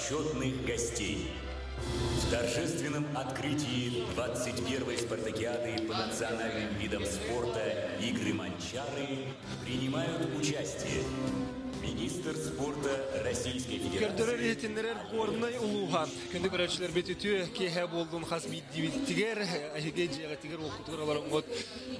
почетных гостей. В торжественном открытии 21-й спартакиады по национальным видам спорта «Игры Манчары» принимают участие министр спорта Российской Көрдөрөр Федерации ретиннерер горнай улуга. Күндү көрөчлөр бетүтү кеһе болдун хас биддибиттигер, ахиге жегатигер окутур аларыңгот.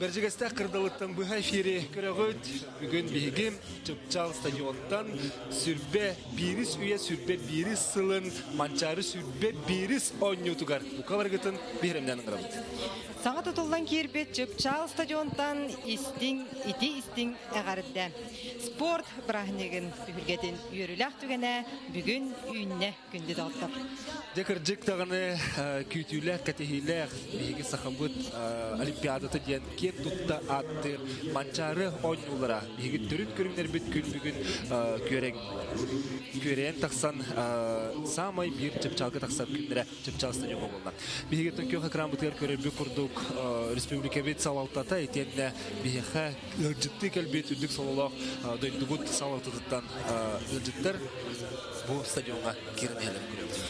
Бержигесте кырдалыттан бу эфири көрөгөт. Бүгүн биги Чыпчал стадионтан сүрбе бирис үйе сүрбе бирис сылын манчары сүрбе бирис оннютугар. Бу кабаргытын биремден ыңгырабыт. Саңа тутулдан кирбет Чыпчал стадионтан истиң, ити истиң әғарыдда. Спорт брахнеген үхілгетін үйіріләк түгене бүгін үйінне күнді дауттар. Декер жик таганы күтүләр катехиләр биги сахабыт олимпиадаты диен кет тутта аттыр манчары ойнулара биги төрүн көрүнер бит күн бүгүн көрәң көрән таксан самай бир чыпчалга таксан күннәре чыпчал стадион булган биги тон көх экран бутер көрөр бу курдук республика бит салалтата этенне биги житти келбет үдүк сололок дойдугут салалтатан життер бу стадионга кирнелер көрөбүз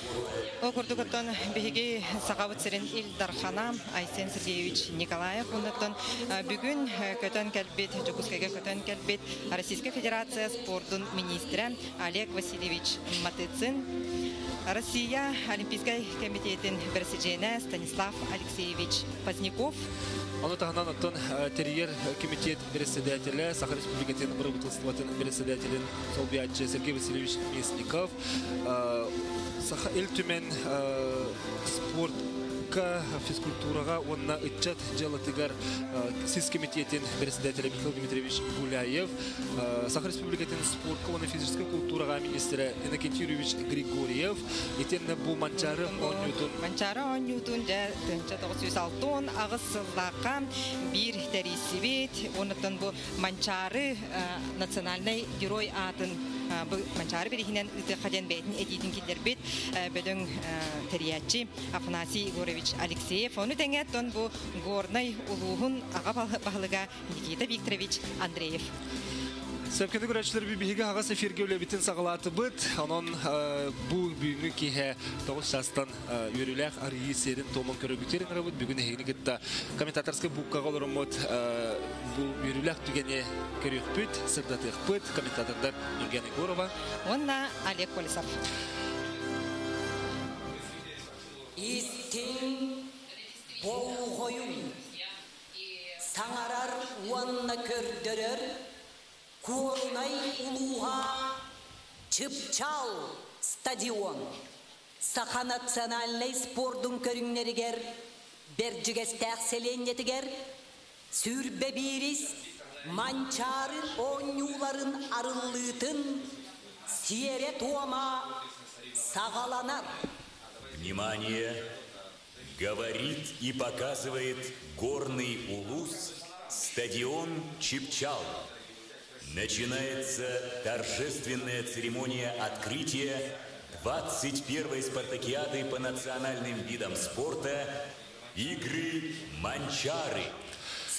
Ол күрдігіттен бігі сағабыт сірін Илдархана Айсен Сергеевич Николаев. Онықтан бүгін көтен кәлбет, Жокускайға көтен кәлбет Российская Федерация спортын министрі Олег Васильевич Матыцин. Россия Олимпийской комитетин председателя Станислав Алексеевич Поздняков. Оны тағынан оттон терьер комитет председателя Саха Республикатын выработалствоватын председателин Солбиатчы Сергей Васильевич Мясников. Саха Эльтюмен спорт физкультураға онна ытчат жалатыгар сис комитетин председателя Михаил Дмитриевич Гуляев, Саха Республикатын спортка оны физическая культураға министрі Иннокентий Юрьевич Григорьев, етенне бұл манчары он ньютон. Манчара он ньютон жа тынча 906 агыс сыллака бир дәрисибет. Онытын бу манчары национальный герой атын. бу манчары берихинен ыты хаден бетин эдитин килдербет бөдөң териячи Афанасий Егорович Алексеев. Оны теңеттон бу горный улугун ага баһлыга Никита Викторович Андреев. Сәпкенді көрәтшілер бі бігі ағас эфирге өлебітін сағалаты бұд. Онын бұл бүгінгі кейе 9 жастан өріләқ арıyı серін томын көрі бүтерін ғырабыд. Бүгін егіні кетті комментаторскі бұққаға олырым бұд. Бұл өріләқ түгене көрек бүд, сырдатық бұд. Комментатордар Нурген Егорова. Онна Олег Полисов. Истин бол қойым саңарар уанна көрдөрөр Куорунай улуға Чыпчал стадион. Саха национальный спордун көрүңнеригер Берджигестәк селенетигер Сүрбе бирис Манчарын оңюларын арыллытын Сиере туама сағаланар. Внимание! Говорит и показывает горный улус стадион Чипчал. Начинается торжественная церемония открытия 21-й спартакиады по национальным видам спорта «Игры Манчары».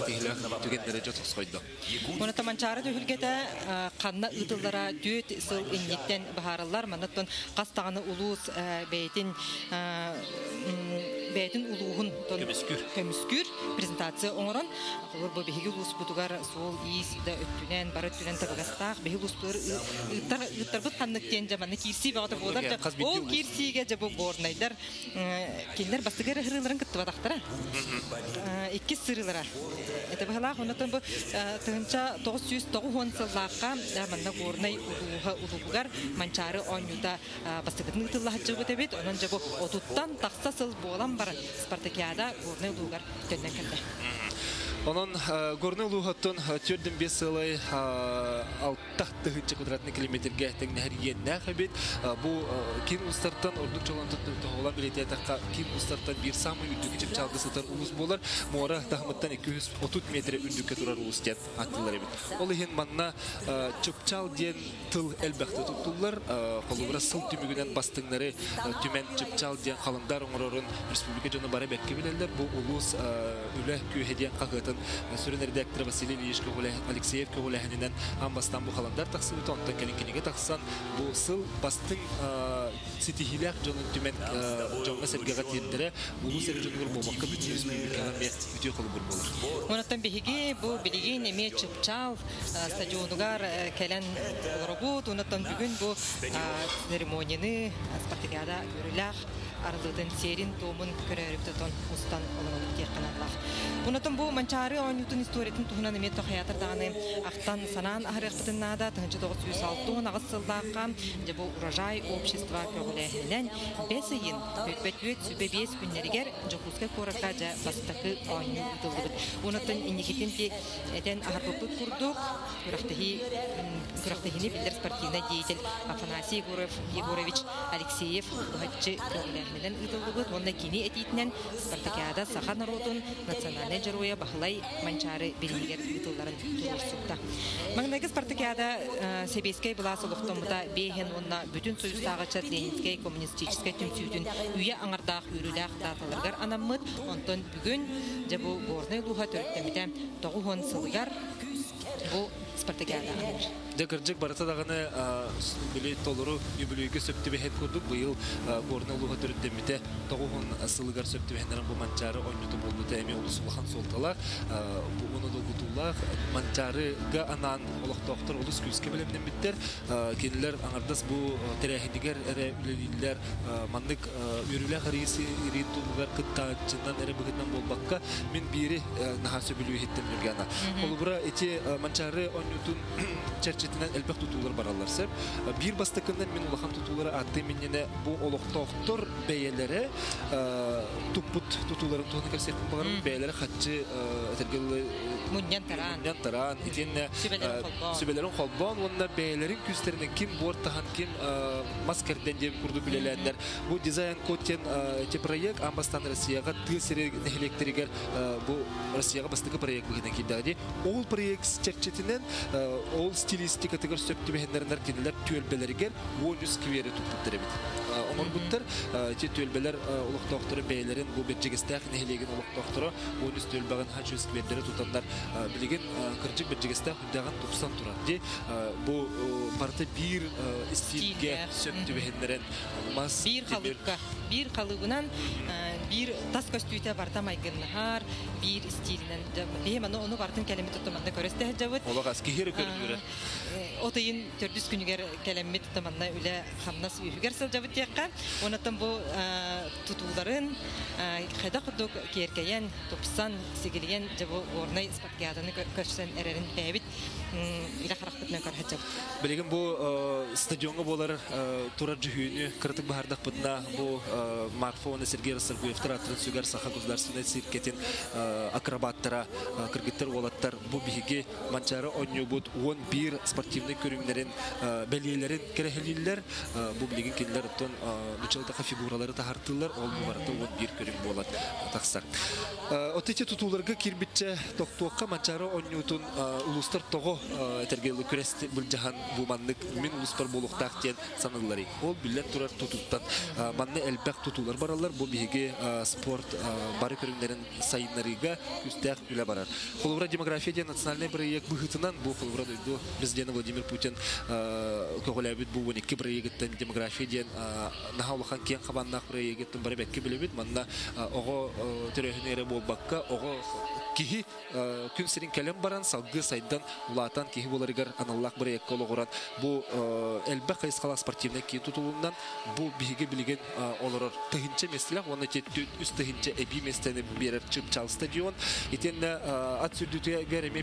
тиһиләк түгендере жотукс койду Оны канна ытыллара дүт сыл инниттен баһарылар манаттан кастаганы улус бейтин бейтин улугун Көмүскүр. көмүскүр презентация оңорон. Олар сол иис да өттүнен бар өттүнен табагастак биһи улустар ыттар ыттар бут ханныктен жаманы кирси ол кирсиге жабы борнайдар киндер бастыгар хырыларын кыттыбадактара икки сырылара это бахала хонотон бу тынча 909 сыллакка манна горнай улуга улугар манчары онюта бастыгытын тылла хачыбы тебет онон жабы отуттан сыл болан спартакиада горнай улугар төннен келде Онон горны улуғаттын түрдін бес сылай алтақ тыгынчы квадратный километрге тәңнәр еннә хәбит. Бу кин устартан ордук жолан тоғылан билетия кин устартан бір самы үндігі чіп чалғы сытар улус болар. Мора тахмыттан 230 метр үндікке турар улус ден аттылар ebit. Ол ихин манна чыпчал ден тыл әлбәқті тұттылар. Қолыбыра сыл түмігінен бастыңнары түмен чыпчал ден қалындар оңырорын республика жоны бары бәкке білелер. Бу улус үлі күйеден қағытын сүрін редактор Василий Ильич Көгілі, Алексеев Көгіліхінен амбастан бұ қаландар тақсы бұты, онтан кәлін тақсан бұл сыл бастың сетихилек жоның түмен республикаға ме үте қолы бір болыр. Онаттан биһиги бу билигин эме чыпчал стадионугар келен онаттан бүгүн бу церемонияны спартакиада арылытын серин томун көрөрүптөтон устан олону тиякканаллах. Онаттан бу манчары онютун историятын тухунан эме тохаятыр ахтан санаан ахырыктынада 1906 агыс сылдаакка же бу урожай общества көгүлэхинен бесыйын өтбөтүөт сүбебес күннеригер жокуска бастакы оню утылдыбыт. Онаттан инникитин ти ахарбыппыт курдук билдер деятель Афанасий Егоров Егорович Алексеев көгүлэхинен утылдыбыт. Онда кини этитинен спартакиада саха народун национальный жыруя бахлай манчары билигер утылларын турурсукта. Маңнагы спартакиада себескей была солохтомута бейхен онна бүтүн союзтагыча Ленинский коммунистический түмсүүтүн үйе аңардаах үрүлээх даталаргар анаммыт онтон бүгүн жабу горный луха төрөттемите тогухон сылыгар бу спартакиада. Аныр. Декаржык барата даганы били толуру юбилейге сөптүбе хет курдук быйыл горны улуга төрөттемите тогухон сылыгар сөптүбе хендерин бу манчары ойнуту болду теме улусулхан солтала. Уну долгутуллах манчарыга анан олохтоктор улус күскө белемден биттер. Кенилер аңардас бу терехидигер эре үлелилер мандык үрүлэ харыйсы ирин тулугар кыттаачынан эре быгытнан болбакка мен бири наха сөбүлүү хиттен жүргана олубура эти манчары ойнутун черчетинен элбек тутуулар баралар сеп бир бастыкындан мен улахан тутуулары атты менене бу олоктоктор бейелери туппут тутууларын туганы керсетин багар бейелери хатчы этергелы Муньян таран. Муньян таран. Итенне Сүбелерин холбон. онда бейелерин күстеринен ким бортахан ким маскерден деп курду билелендер. Бу дизайн коттен те проект амбастан россияга тысыры электригер бу россияга бастыгы проект бүгүнөн килди ол проект черчетинен ол стилистика туттуптар бит омор буттар те түөлбелер улуктоктору бейлерин бу квердери тутандар. Билеген кыржык беджигестах хүддаган тупсан турар де бу парта бир стилге сөптү бехендерен мас Бир халыкка, бир халыгынан бир тас көстүйте барта майгыннахар, бир стилинен. Бем аны оны бартын келеме тутаманда көрөстө жабыт. Олагас кихери көрүнүрө. Отайын төрдүс күнүгер келеме тутаманда үле хамнас. Онотон бу кудук киеркеен топсан сигилген жабы орнай спартакиаданы көчсен эрерин бэбит иле характырына көрһәҗәп. Билеген бу стадионга болар турар жүйүнү кыртык баһардак бутна бу Марфона Сергей Рассаргуев театрын сүгәр саха государственный циркетин акробаттара кыргыттар олаттар бу биһиги манчары оннюбут 11 спортивный көрүмнәрен белгиләрен керәһелилләр бу билеген килләр тон бучалдагы фигуралары тахартылар ол бу барда 11 көрүм булат таксар. Отыте тутуларга кирбитче токтуакка манчары оннютун улустар того этергелы күресте бул жахан бу мандык мен улуспар болуктак тен саныллары. Ол биллет турар тутуттан манны элбек тутулар баралар бу биге спорт бары көрүнләрен сайыннарыга күстәк үлә барар. Холовра демография ден национальный проект быгытынан бу холовра дойду президент Владимир Путин көгөләбит бу 12 проекттен демография ден нахалхан кен хабаннак проекттен бары бекке билебит манна ого төрөһүнере болбакка ого кихи күн сирин келем баран салгы сайдан улатан кихи боларыгар аналлак бір бу ки тутулундан бу билген олорор. Тыгынча местелер оны те үст тыгынча эби местени берер чып чал стадион. Ат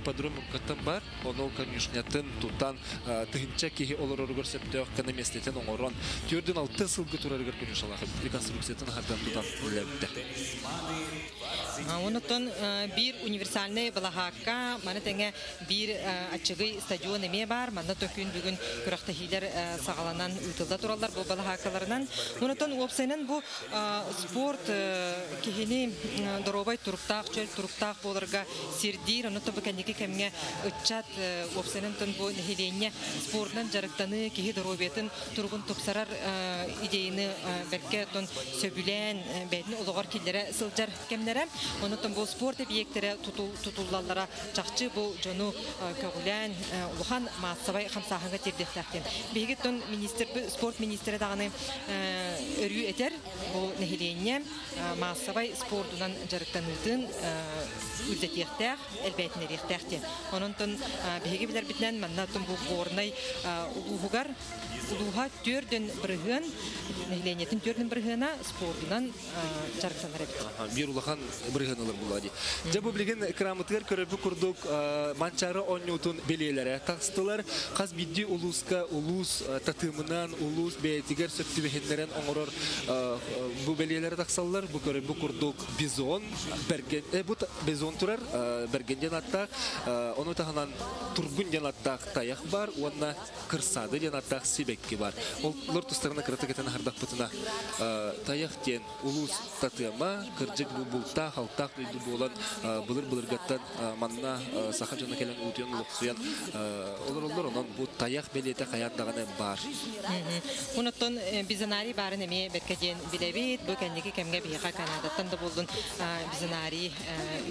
подром бар. Конюшнятын кихи олорор алты реконструкциятын универсальный балахакка. Маны теңе бир ачыгы стадион эме бар. Манда төкүн бүгүн күрәхтәһиләр сагаланан үтелдә туралар бу балахаккаларынан мунутон опсайнын бу спорт э, кихини доробай туруктак чөл туруктак боларга сирдир онуто бу кәнеке кемге тон бу нехиленне спортнан жарыктаны кихи доробетін тургун тупсарар э, идейны э, берке тон сөбүлән бәйтин ологор киллере сылжар кемнере онуттан бу спорт объекттері тутуллаллара чакчы бу жону э, көгүлән э, улухан массабай хамсаханга тирдехтәхтен биги тон министр спорт министрі даганы өрүү этер бу нехиленне массабай спортунан жарыктанытын үзетехтәх элбәйтнерехтәхтен онунтон биги билер битнән манна тон бу горнай улугар улуха төрдөн бирген нехиленетин төрдөн биргена спортунан жарыктанар бир улахан бирген алар булади. Жабы билген крамытыр көрөбү курдук манчары оннютун белелере такстылар. Каз бидди улуска улус татымынан улус бетигер сөттүбехенлерен оңорор бу белелере таксаллар. Бу көрөбү курдук бизон берген бу бизон турар бергенден аттак ону таханан тургун ден аттак таяк бар, онна кырсады ден аттак сибекки бар. Ол лор тустарына кыртыгетен хардак бутына таяк тен улус татыма кыржык бу булта халтак дүйдү болан былыр былыргаттан манна саха жана келен утуян луксуян олор олор онон бу таяк белете каяттаганы бар Унуттон бизанари барын эме беркеден билебит, бу кеннеги кемге бийха Канадаттан да болдун бизанари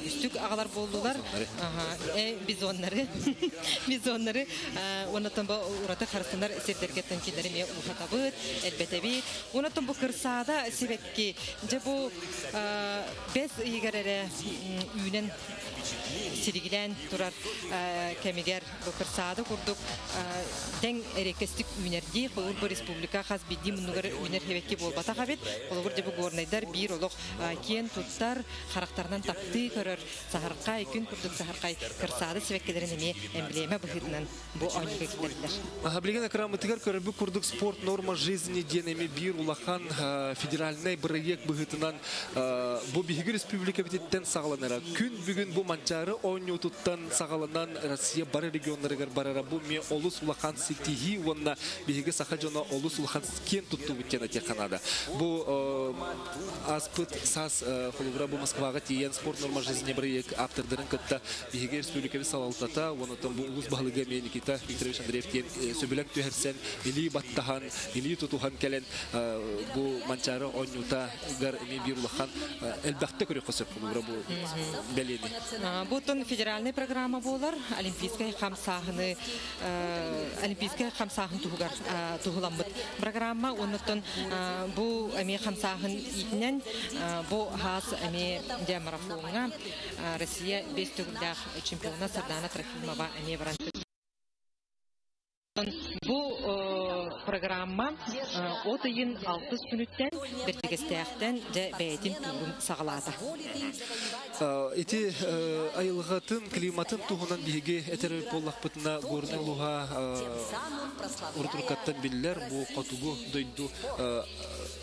үстүк агалар болдулар. Бизоннары. Бизоннары унуттон бу урата харсындар сердергеттен килери ме ухатабыт, элбете бит. Унуттон бу кырсада себекки же бу бес игерере үйнен сиригилен турар кемигер бу кырсада курдук тең эрекестик үнерди бу республика хас бидди мунугар үнер хебекки болбата хабет Холур же бу горнайдар бир олох кен туттар характарынан тапты көрөр сахаркай күн курдук сахаркай кырсада себеккелерин эме эмблема быхытынан бу билген акрамытыгар көрөбү курдук спорт норма жизни денеме бир улахан э, федеральный проект быгытынан э, бу биһиги республика битеттен сагаланара күн бүгүн бу манчары ойнутуттан сагаланан россия бары региондарыгар барара. Бу ме олус улахан ситиги онна биһиги саха жона олус улахан кен тутту буттен ате канада бу э, аспыт сас э, холугра бу москвага тиен спорт норма жизни проект автордарын кытта биһиги республика салалтата. Онотон бу улус баһалыга мен Никита Викторович Андреев тен сөбүләк төһәрсән или баттахан или тутухан келен э, бу манчары онюта гар эми бир улахан элбәхтә көрөк кысып булура бу белени А, Бутун федеральный программа болар, олимпийская хамсахыны, олимпийская хамсахын тугар тугуламбыт. Программа, оннотон бу эми хамсахын итнен бу хас эми де марафонга Россия бес түгүлдах чемпиона Сардана Трофимова эми баран Бу э, программа отыйын 60 күнүттен бертигестээхтен же бәйтин тугун сагалата. Эти айылғатын климатын туғынан биһиги этере боллақпытына горны луха уртуркаттан биллер бу котугу дойду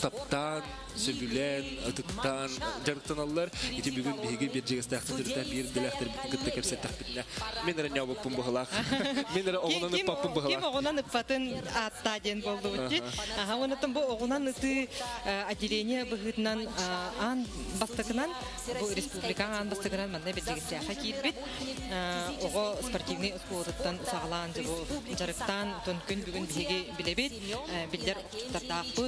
таптан сөбүлен ытыктан жарыктаналар ити бүгүн биһиги бир жегестахты дырда бир делахтер бүтүн кытта кепсеттах битне мен эре нябыппын быхалак мен эре огунан ыппаппын Ким быхалак огунан ыппатын атта ден болду бути. Ага, онотон бу огунан ыты отделение быгытынан ан бастыкынан бу республика ан бастыкынан манда бетегесе хакилбит. Ого спортивный спорттан саглан бу жарыктан тон күн бүгүн биги билебит. Билдер тартакпы тол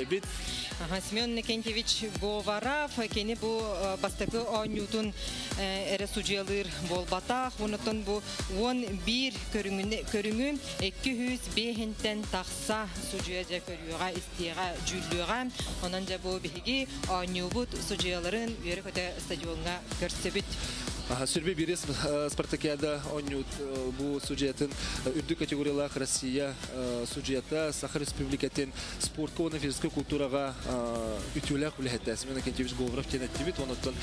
билебит. Ага, Семен Никентьевич Говоров, кені ойнютун эре суджиялыр болбатах, онутун бу он бир көрүңүн көрүңү 200 бехинтен тахса суджия жа көрүгө истига жүлүгө, онан жа бу биги ойнубут суджияларын үйрө көтө стадионга көрсөбүт. Ага, сүрбе бирес э, спартакиада оннут э, бу суджиятын э, үрдү категориялах Россия э, суджията Сахар Республикатын спортка оны физическа культурага үтүләк үләһәттә. Семен Кентевич Говоров тенеттибит, онуттан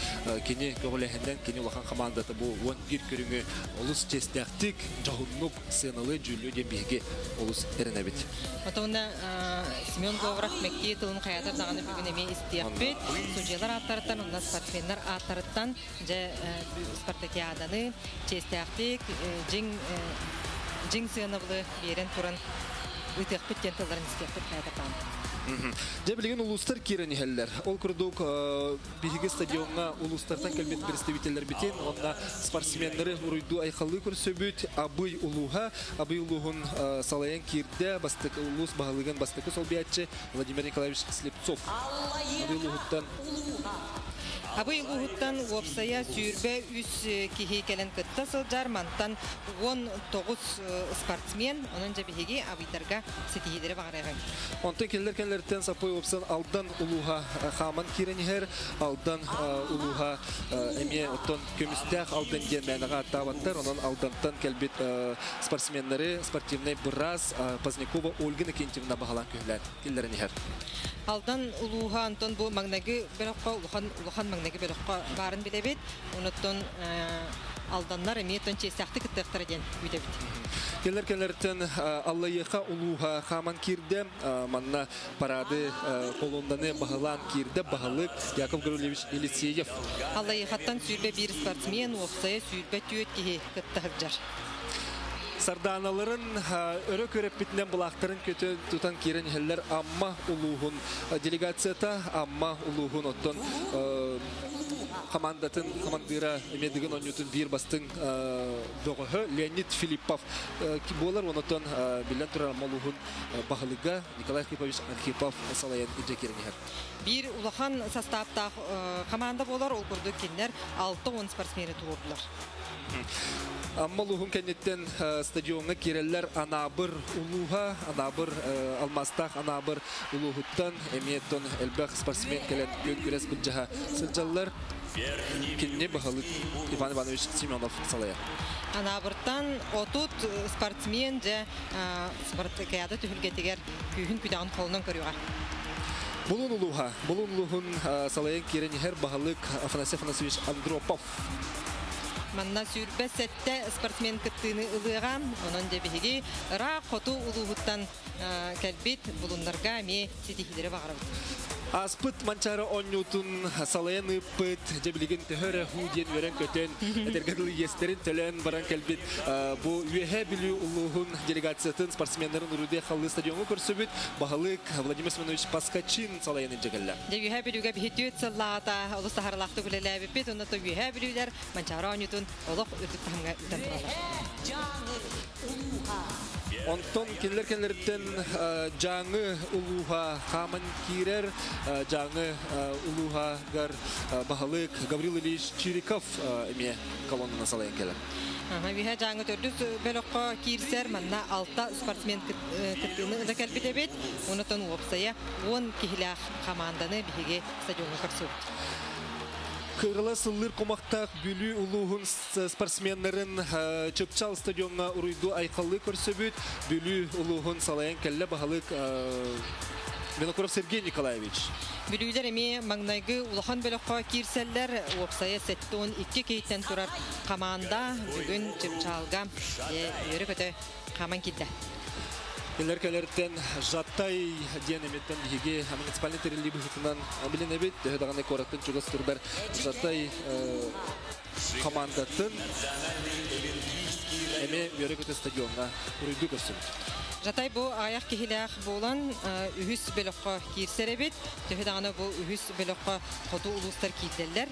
кени көгөләһендән кени улахан командаты бу он бир көрүңө улус честәктик жахуннук сценалы жүлү ден биге улус эренебит. Отонда Семен Говоров мекки тылын хаятар даганы бүгүн эме истиякпет. Суджиялар аттарыттан, онда спортсменнер аттарыттан же спартакиаданы честяктик жиң жиң сыгыныблы берен туран үтекпит тен тыларын истиякпет хаятардан. Де билеген улустар кирен. Ол курдук биге стадионга улустардан келбет представительләр битен, онда спортсменнәре уруйду айхалы күрсөбүт, абый улуха, абый улугун салаян кирде бастык улус баһалыган бастыкы сол биятчы Владимир Николаевич Слепцов. Абый улугуттан Абый уһуттан уопсая сүүрбе үс э, киһи келен кытта сылжар мантан 19 э, спортсмен, онун же биһиги абыйтарга сетиһидере багарайган. Онтан келлер келлерден сапой опсан алдан улуха э, хаман киренихер, алдан улуха э, эме оттон көмүстәк алдан ден мәнага аттабаттар, онан алдантан келбит спортсменнары спортивный браз э, Позднякова Ольга Никентьевна баһалан көһләр. Келлеринихер. Алдан улууха Антон бу магнагы берокко улухан улухан магнагы берокко барын билебит. Онуттон алданнар эмиетон чесакты кыттыктар ден үйдебит. Келлер келлерден Аллайыха улуха хаман кирде, э, манна парады э, колонданы баһалан кирде баһалык Яков Григорьевич Елисеев. Аллай хаттан сүйрбе бир спортсмен уопсая сүйрбе түйөт кихи кыттыгар. Сарданаларын өрө көрөп битинен булактарын көтө тутан кирен хеллер амма улугун делегацията амма улугун оттон командатын командира эмедиген онютун бир бастын догохо Леонид Филиппов болар онотон билен турар молугун бахылыга Николай Архипович Архипов салаян иже киренихер. Бир улахан составта команда болар ол курдук кинлер 6-10 спортсмени туурдулар. Амма улугун кеннеттен стадионга киреллер анабыр улуха, анабыр алмастах, анабыр улугуттан эмиеттон элбэх спортсмен келен күрес бүджаха сылжаллар кинне бахалык Иван Иванович Семенов салая. Анабыртан отут э, спортсмен же спартакиада түһүлгетигер күйүн күдагын колунан көрүгөр. Булун улуха, булун улухун э, салаян киренихер бахалык Афанасий Афанасьевич Андропов. Манна сүйрбе сетте спортсмен кыттыны ылыгам, онон же биһиги ра хоту улууттан келбит булуннарга ме ситихилери багарабыт. Аспыт манчары оннютун ыппыт, худен верен этергадыл естерин төлен баран келбит. Бу үеһе билүү улугун делегациятын спортсмендерин уруде халлы көрсөбүт. Бахалык Владимир Семенович Паскачин инжегелле. То олох үрдүк туралар. Онтон келлер келлерден э, жаңы улуха хаман кирер, э, жаңы э, улуха гар бахалык Гаврил Ильич Чириков эме колоннана салаян келер. Биһә жаңы төрдүс бөлөккө кирсер манна алта спортсмен кыттыны да келбите бит, онутон уопсая 10 кихилах команданы биһиге стадионга көрсөт. Кырыла сыллыр комактак бүлүү улугун с- спортсменнерин э, Чыпчал стадионга уруйду айкаллы көрсөбүт. Бүлүү улугун салаян келле бахалык э, Винокуров Сергей Николаевич. Бүлүлер эми маңнайгы улахан бөлөккө кирселлер уопсая 7-12 кейттен турар команда бүгүн Чыпчалга үйрө көтө каман килде. Келер келерден жаттай ден еметтен биге муниципальный терили бухитынан билен эбит даганы корактын чугас турдар жаттай э, командатын эме бөрөгөтө стадионга уруйду көсөбүт. Жатай бу аяк кихилях болан үһүс бөлөккө кирсеребит. Төһөдаганы бу үһүс бөлөккө хоту улустар киделлер.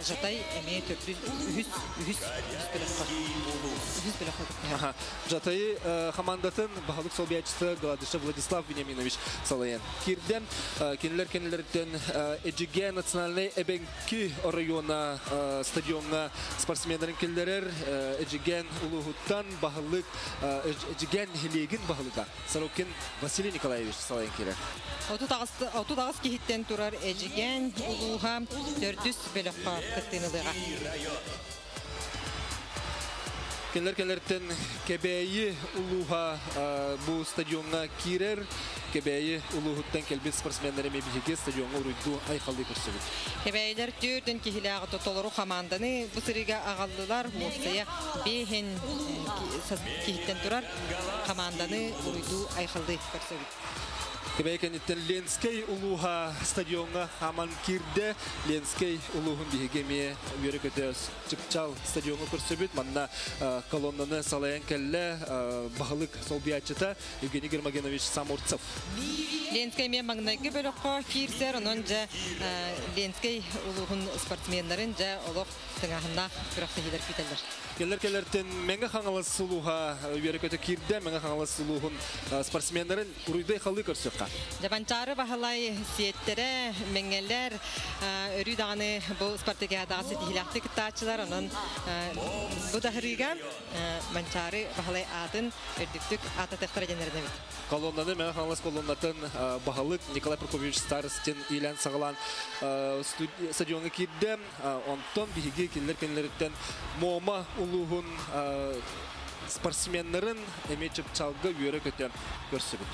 Жатай эме төпүс үһүс үһүс бөлөккө. Үһүс. Аха. Жатай э, командатын бахалык собиячысы Гладышев Владислав Вениаминович Салаян. Кирден э, кенелер кенелерден э, Эджиге национальный эбенки района э, стадионга спортсмендерин келдерер Эджиген улугуттан бахалык Эджиген хилегин Сорокин Василий Николаевич Салаян келер. Оту тагыс кихиттен турар эжиген улуга төрдүс бөлөккө кебейи улуха э, бу стадионга кирер кебейи улугуттан келбит спортсмендер эме биһиги стадионга уруйду айхалды көрсөбүт. Кебейлер түрдүн кихилага тотолору команданы бу сырыга агаллылар муфтая бехен кихиттен турар команданы уруйду айхалды көрсөбүт. Кебейкенеттен Ленскей улуха стадионга хаман кирде Ленскей улухун бигеме өрөкөтө чыкчал стадионга көрсөбүт. Манна э, колоннаны салаян келле э, бахылык сол биячыта Евгений Гермогенович Самурцев. Ленскай мен маңнайгы бөлөккө кирсер, онон жа Ленскай улугун спортсмендерин жа олох тыңахында күрөктө хидер кителдер. Келер келерден менге хаңалас улуха өрөкөтө кирде менге хаңалас улухун э, спортсмендерин уруйдай халы көрсөкка. Жабанчары бахалай сиеттере меңелер өрү даганы бу спартакиадагы сетихилакты кытаачылар онон бу дахырыга манчары бахалай атын өрдүктүк ата техтара женерне бит. Колоннаны мен хаңалас колоннатын бахалык Николай Прокофьевич Старостин студи- стадионга кирде Э, онтон биһиги келер келерден мома улугун спортсмендерин эме чыпчалга өрөкөтө көрсөбүт.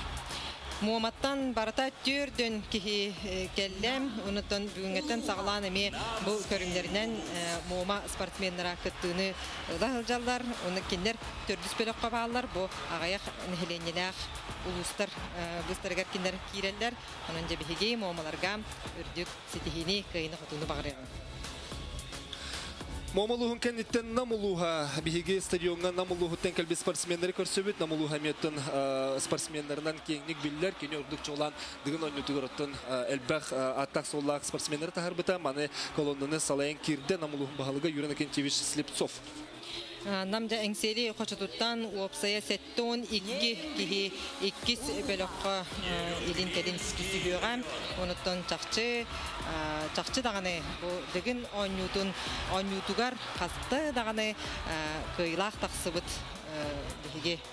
Муаматтан барата түрдөн кихи э, келлем, унутон бүгүнгөтөн саглан эми бу көрүмдөрүнөн муама спортсмендера кыттыны ылжаллар, уну киндер төрдүс баалар, бу агаяк нехеленелах улустар быстаргар киндер киреллер, анан же бихиги муамаларга үрдүк сетихини кыйны хотуну багырыгын. Момолуһун кенниттен намулуха биһиги стадионга намулуһуттен келби спортсмендер көрсөбүт намулуха меттен спортсмендеринен кеңник биллер кене урдук чолан дыгын ойнутугороттон элбах аттак соллак спортсмендер тахарбыта маны колоннаны салайын кирде намулуһун баһалыга Юрий Кентьевич Слепцов Намда эңсели хочотуттан уопсая сеттон икки кихи иккис бөлөккө илин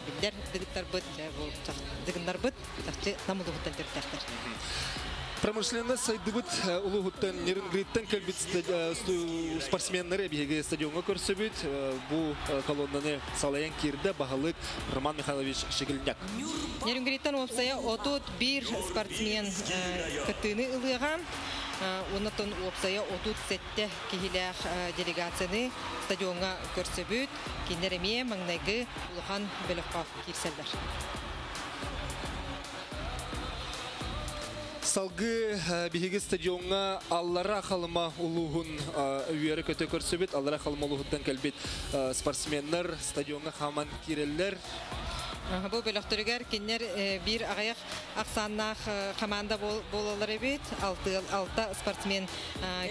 билдер дыгыттар быт бу дыгындар быт чакчы намудугуттан төртәхтер Промышленно сайдыбыт улугуттан Нерингриттен келбит ста- сту- спортсмендері биһиги стадионга көрсөбүт Э, бу э, колоннаны салайын кирде баһалык Роман Михайлович Шегельняк Нерингриттан опсая отут бир спортсмен кытыны ылыга. Онотон опсая отут сетте кихилях делегацияны стадионга көрсөбүт. Киндереме маңнайгы улухан бөлөккө кирселдер. Салгы э, биһиги стадионга аллара халыма улугун үйөрө көтө көрсөбүт аллара халыма улугуттан келбит э, спортсмендер стадионга хаман киреллер Бу бөлөктөрүгөр киндер бир агаяк аксаннах команда бололар эбит. Алты алты спортсмен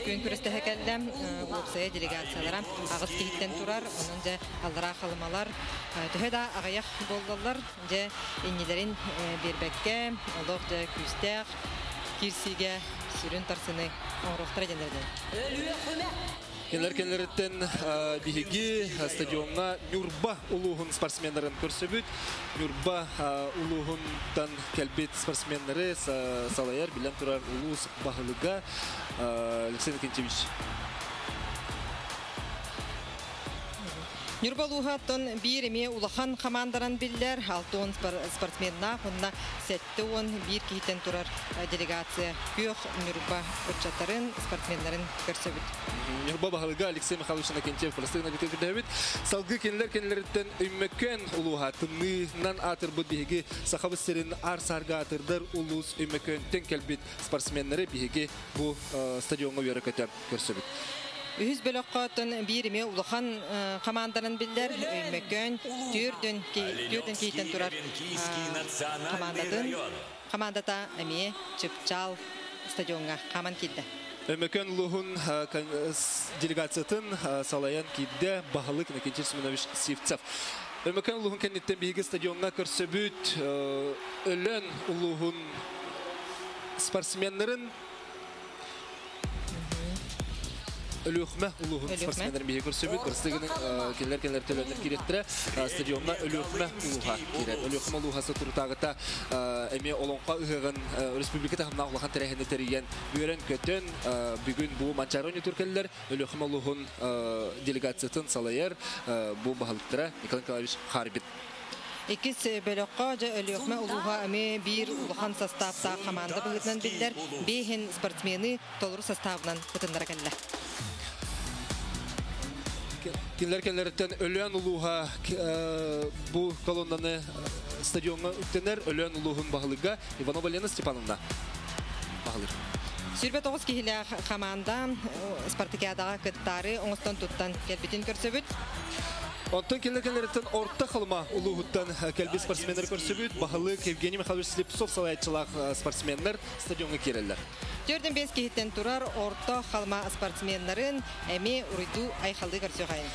күн күрөстө хекелдем опсая делегациялара агыс киһиттен турар. Же аллара халымалар төһө да агаяк болдолар же иннилерин бербекке, же күстәк, кирсиге сүрүн тарсыны оңрохтара жендерден. Келер келереттен э, биһиги э, стадионга Нюрба улугун спортсмендерин көрсөбүт. Нюрба э, улугундан келбит спортсмендери са- салаяр билен турар улус баһылыга э, Алексей Кентьевич. Нюрбалуғаттын бір еме улахан командаран биллер, алтон спортсменна, құнна сәтті он бір кейтен тұрар э, делегация күйіқ Нюрба ұтчаттарын спортсменларын көрсөбіт. Нюрба бағылға Алексей Михайлович Накентьев Палестина бітер кірдәбіт. Салғы кенлер кенлеріттен үммөккен улуға тыннынан атыр бұд бігеге сақабы серін арсарға атырдар улус үммөккен тен кәлбет спортсменлері бігеге бұл э, стадионға үйері Үһүс бөлөккөтөн бириме улахан команданын биллер өймөкөн түрдүн түрдүн кейтен турар командатын командата эми чыпчал стадионга каман килди. Өмөкөн лухун делегациятын салаян кидде бахалык Накентьев Семенович Сивцев. Өмөкөн лухун кеннеттен биги стадионга көрсөбүт өлөн улухун спортсменнерин Өлөхмә улуғын Өлөхмә. спортсмендерін бейе көрсөбүт. Бірістігінің келер келер төлөнер кереттірі стадионна өлөхмә улуға керет. Өлөхмә улуғасы тұртағыта әме олонға ұғығын республика тағымна ұлақан тәрәхіне тәреген бүйерен көтен бүгін бұл Манчарони түркелер өлөхмә улуғын делегациятын салайыр бұл бағалықтыра Николай Николаевич Харбит. Икис бөлөккө же өлөкмө улуга эми бир улахан составта команда быгытынан биллер бейхин спортсмени толуру составынан кытындара келле. Кинлер келлерден өлөн улуға бұл колоннаны стадионға үттенер өлөн улуғын бағылыға Иванова Лена Степановна бағылыр. Сүрбе тоғыз кихиле команда э, спартакиадага кыттары оңостон туттан келбитин көрсөбүт. Онтон келер келерден орта қалма улуғыттан кәлбі спортсменер көрсөбүт бағылық Евгений Михайлович Слепцов салайчылақ спортсменер стадионға керелер. Төрдөн бес кихиттен турар орто халма спортсменнарын эми уруйду айхалды көрсөйгайын.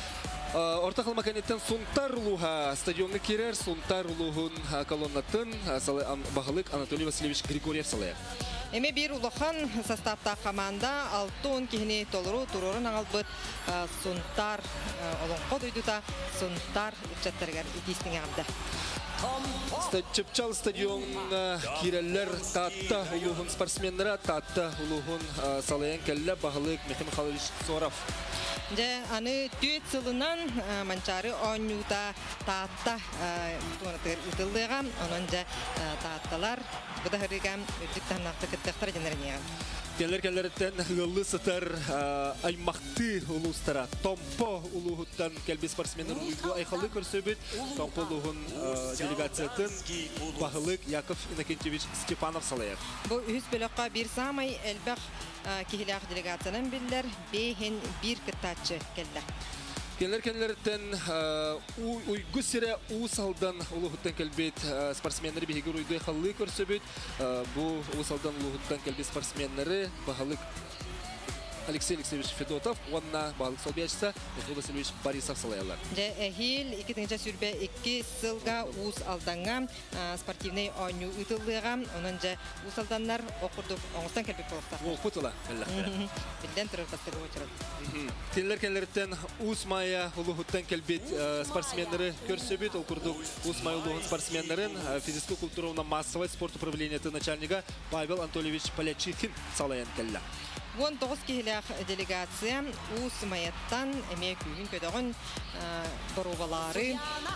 Орта қалма кәнеттен Сунтар улуға стадионға керер, Сунтар улуғын колоннатын бағылық Анатолий Васильевич Григорьев салайыр. Эми бир улахан составта команда алтын кихини толуру турорун агалбыт э, сунтар э, олонко дойдута сунтар үчаттаргар итисниң агамда. Ста- Чепчал стадионына киреллер татта улуғын спортсменлері, татта улуғын э, салаян кәлле бағылық Михаил Михайлович Соров. Же аны түйет сылынан э, манчары онюта таатта туанатыр ытылдыга, онон же э, таатталар буда хырыгам үдүк тамнакты кыттыктар женерния. Келер келерден ғылы сытар э, аймақты улустара Томпо улуғыттан кәлбе спортсменер улуғы айқалы көрсөбіт. Томпо улуғын э, делегациятын бағылық Яков Иннокентьевич Степанов салаяр. Бу үһүс бөлөккө бир самай элбэх кихилях делегациянын биллер бейхин бир кыттачы келле. Келер келерден уйгу сире усалдан улуғыттан кәлбет э, спортсменері бейгі уйгу айқалы көрсөбіт. Бұл усалдан улуғыттан кәлбет спортсменері бағылық Алексей Алексеевич Федотов, онна бағылық солбиячса Михаил Васильевич Борисов салаялар. Же эхил 2 сүрбе 2 сылга уус алданга спортивный ойну ытылдыга, онон же уус алданнар окурдук оңостан келбек болуктар. Ол путыла. Билден турар бастырып очурат. Тенлер келерден Усмая улуғыттан келбет э, спортсменері көрсөбет. Ол күрдік Усмая улуғын спортсменерін э, физическую культуровна массовой спорт управлениеті начальника Павел Анатольевич Полячихин салаян келлі. Вон тоғыз кихилях делегация уус маяттан эме күйін көдөгөн борубалары,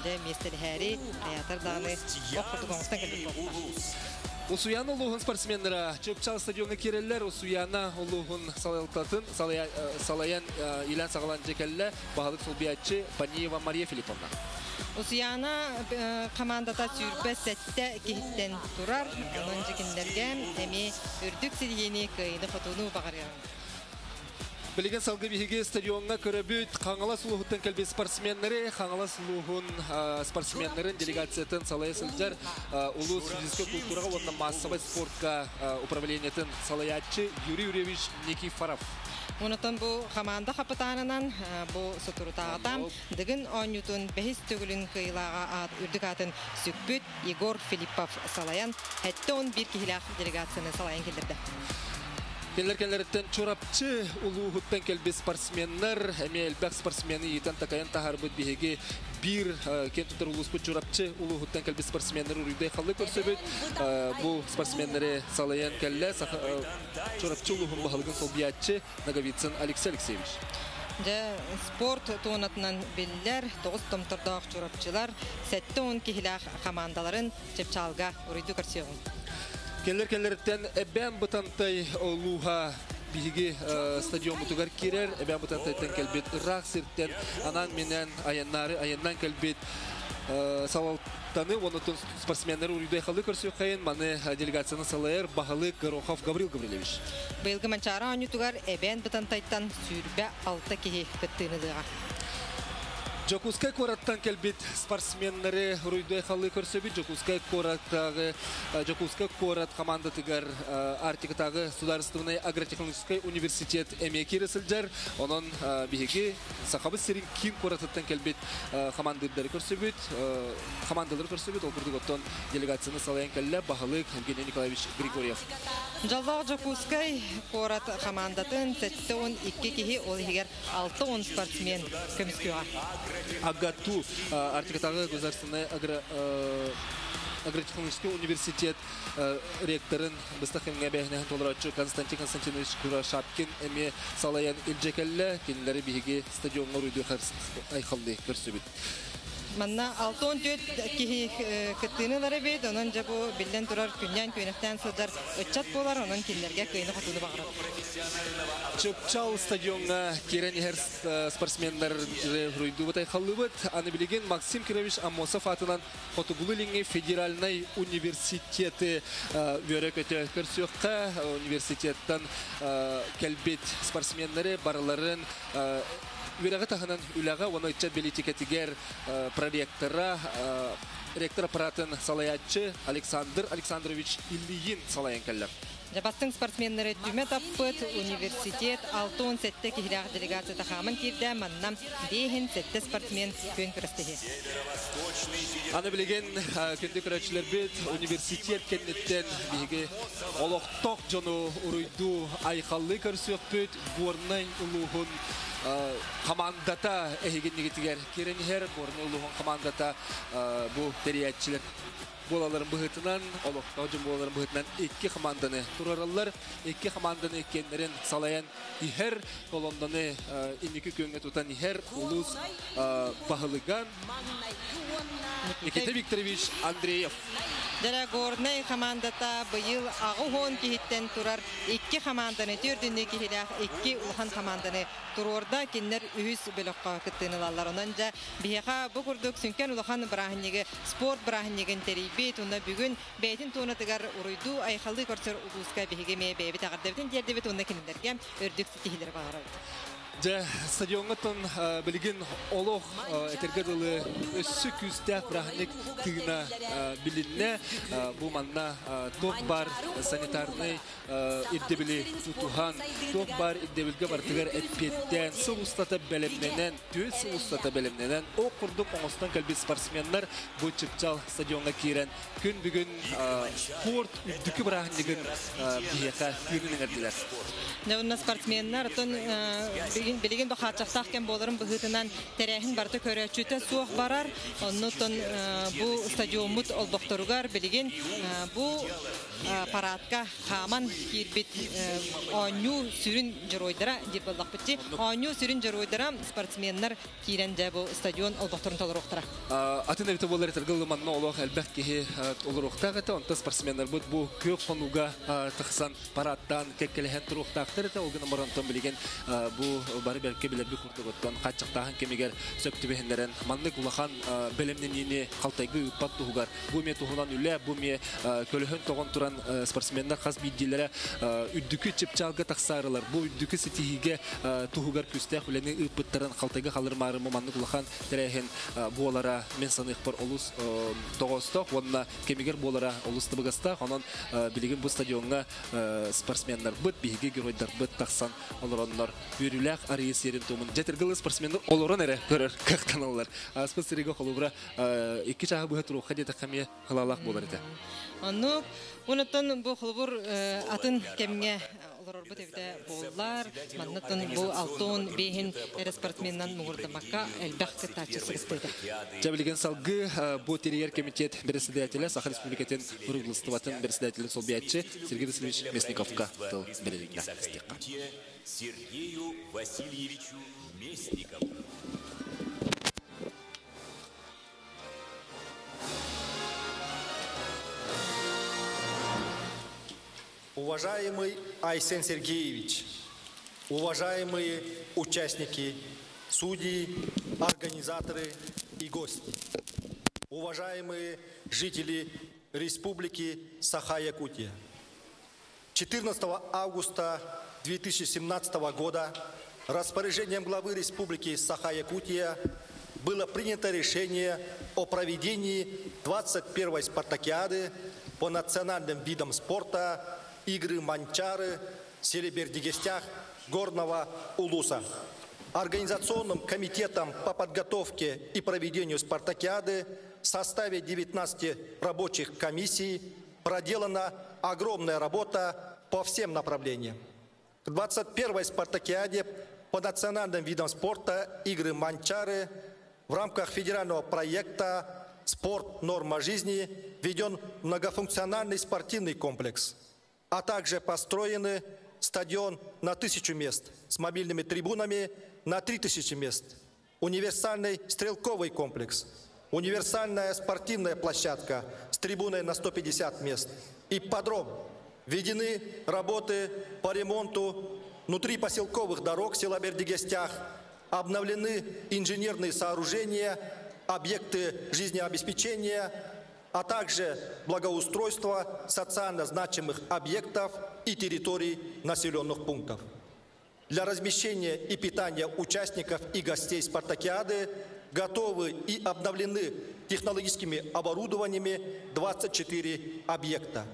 же местелхәри, аятар даны окурдук оңостан келбек болуктар. Усуяна улуғын спортсменері чөпчал стадионға керелер. Усуяна улуғын салаялтатын, салая- э, салаян э, илән сағалан жекелі бағалық солбиятчы Паниева Мария Филипповна. Усияна командата сүрбе сәтте кихиттен турар, онон жекиндерге эми үрдүк сидиени кыйны фотону багарган. Салғы бейге стадионға көрөбүт Қаңалас улуғыттан кәлбе спортсменлері, Қаңалас улуғын э, спортсменлерін делегациятын салая сылжар э, улус физической культураға, онна массовой спортқа управлениетін салаячы Юрий Юрьевич Никифоров. Онотон бу команда хапытанынан бу сотурутагатам дыгын онютун бехис төгүлүн кыйлага ат үрдүк атын сүкпүт Егор Филиппов салаян хәтте он бир кихилах делегацияны салаян келдирди. Келер келерден чорапчы улуғыттан кәлбе спортсменлер, әме әлбәк спортсмені етен такаян тахарбыт бейге бир э, кен тұтар улуспы чорапчы улуғыттан кәлбе спортсменлер үрейді қалы көрсөбіт. Бұл спортсменлері салаян кәлі чорапчы улуғын бағылығын сол биятчы Наговицын Алексей Алексеевич. Же спорт туунатынан биллер, тоғыз томтордоох чурапчылар, сәтті он кихилах командаларын чепчалга урыйду көрсөҕүн. Келлер келлерден эбен бутантай олуха биһиги э, стадион бутугар кирер эбен бутантайдан келбит ырак сирттен анан менен аяннары аяннан келбит э, салалтаны онутун спортсмендер уруйдай халы көрсөк кайын маны э, делегацияны салайыр бахалы Горохов Гаврил Гаврилевич. Быйылгы манчара онютугар эбен бытантайттан сүүрбэ алта кихи кыттыыныдыга. Жокускай кораттан келбит. Спортсмендері руйдай халы көрсөбүт. Жокускай кораттагы э, Жокускай корат командатыгар э, Артикатагы Государственный агротехнологический университет эмеки ресылжар онон э, биһиги сахабы сирин кин кораттан келбит. Командалары көрсөбүт. Командалары көрсөбүт. Ол курдук оттон делегацияны салаян келле. Бахалык Евгений Николаевич Григорьев. Жаллоо Жокускай корат командатын сәтті он икки кихи ол егер алты он спортсмен көміскіға. Агату э, Артикатагы государственный агро э, агротехнологический университет э, ректорын быстахымга бәһнәһен толырачы Константин Константинович Курашапкин эми салаян илжекелле кинләре биһиги стадионга руйду айхалды көрсөбүт. Манна алтон төт кихи кыттыынылары бейт, онон жабу билден турар күннян күйнектен сылдар өтчат болар, онон кинлерге кыйны хотуны бағырып. Чөпчал стадионга керен ихер спортсмендер руйду бутай халлыбыт. Аны билеген Максим Кирович Амосов атынан Фотогулылинги федеральный университеты вөрөк өтө көрсөккө университеттен келбит спортсмендері барыларын Вирага таханан үлага оны иччат билетикетигер проректора ректор аппаратын салаятчы Александр Александрович Ильин салаян келлер. Жабастың спортсменнері түме таппыт университет алтон сетте кихирах делегация тахамын кирдә маннам бейхин сетте спортсмен көн көрістеге. Аны билеген күнді көрәтшілер бет университет кеннеттен биге олоқтоқ жону уруйду айхаллы көрсөк бет борнай улуғын командата эхеген негетигер керенихер борнай улуғын командата бу териятчилер болаларын бұғытынан, олықта жын болаларын бұғытынан екі команданы тураралар, екі команданы кеннерін салаян ихер колонданы инекі көнгө тутан ихер улус бағылыган Никита Викторович Андреев. Дәлә горнай командата быйыл агы кихиттен турар. Икки команданы төрдүнне кихилях икки улхан команданы турорда киннер үз бөлөккө кыттыналар онан жа бу сүнкен спорт брахниген терибет уна бүгүн бейтин тонатыгар уруйду айхалды көрсөр улуска биһиге ме беби тагырдыбытын жердебет уна кинилерге өрдүк тихилер багарат Жа стадионготон билген олох этергедылы өссү күстәк брахник тыгына билинне бу манна топ бар санитарный иддебили тутухан топ бар иддебилге бартыгар эппеттен сыл устата белемненен төс сыл устата белемненен о курдук оңостон калби спортсменнер бу чыпчал стадионга кирен күн бүгүн спорт үддүкү брахниген бияка күнүн эрдилер спортсменнар билген билген бахачактак кен боларын быһытынан терәһин барты көрәчүтә суох барар. Онны тон бу стадионмут олбокторугар билген бу парадка хаман кирбит оню сүрүн жыройдара дип болдак битти. Оню сүрүн жыройдара спортсменнар кирен дә бу стадион олбокторун толыроктара. Атын эбите болар тергыл манна олох әлбәт ки олыроктага та онта спортсменнар бу бу көк фонуга тахсан парадтан кеккелеген туруктактыр та огын марантон билген бу бары берке билер бу куртуготтан качыктаган кемигер сөктүбехендерен маннык улахан белемнен йени калтайгы үппат тугар бу ме тугунан үле бу ме көлөһөн тогон туран спортсмендар хас биддилере үддүкү чепчалга таксарылар бу үддүкү ситиге тугугар күстә хүләне үппыттаран калтайгы халыр мары маннык улахан терехен бу олара мен санык бар олус тогосток онна кемигер болара олус тыбыгаста онон билеген бу стадионга спортсмендар быт биге геройдар быт таксан олороннор. Арыйы серин тумун жетергылы спортсмендар олорон эре көрөр как каналлар спасибо холубра икки чагы бу туру хадета каме халалак болар эте Онну унуттан бу холбур атын кемге олорор Барбыт эбите боллар, маннытын бу алтон бехин эре спортсменнан мугурдамакка элбэх кытачы сырыстыды. Жабилген салгы бу терьер комитет председателя Саха Республикатын Руглыстыватын председателя Солбиятчы Сергей Васильевич Мясниковка тыл береликна. Сергею Васильевичу Местникову. Уважаемый Айсен Сергеевич, уважаемые участники, судьи, организаторы и гости, уважаемые жители Республики Саха-Якутия. 14 августа 2017 года распоряжением главы Республики Саха-Якутия было принято решение о проведении 21-й спартакиады по национальным видам спорта игры Манчары в селе Бердигестях Горного Улуса. Организационным комитетом по подготовке и проведению спартакиады в составе 19 рабочих комиссий проделана огромная работа по всем направлениям. К 21-й спартакиаде по национальным видам спорта игры Манчары в рамках федерального проекта «Спорт. Норма жизни» введен многофункциональный спортивный комплекс – а также построены стадион на тысячу мест с мобильными трибунами на три тысячи мест, универсальный стрелковый комплекс, универсальная спортивная площадка с трибуной на 150 мест и подром. Введены работы по ремонту внутри поселковых дорог села Бердигестях, обновлены инженерные сооружения, объекты жизнеобеспечения, а также благоустройство социально значимых объектов и территорий населенных пунктов. Для размещения и питания участников и гостей спартакиады готовы и обновлены технологическими оборудованиями 24 объекта.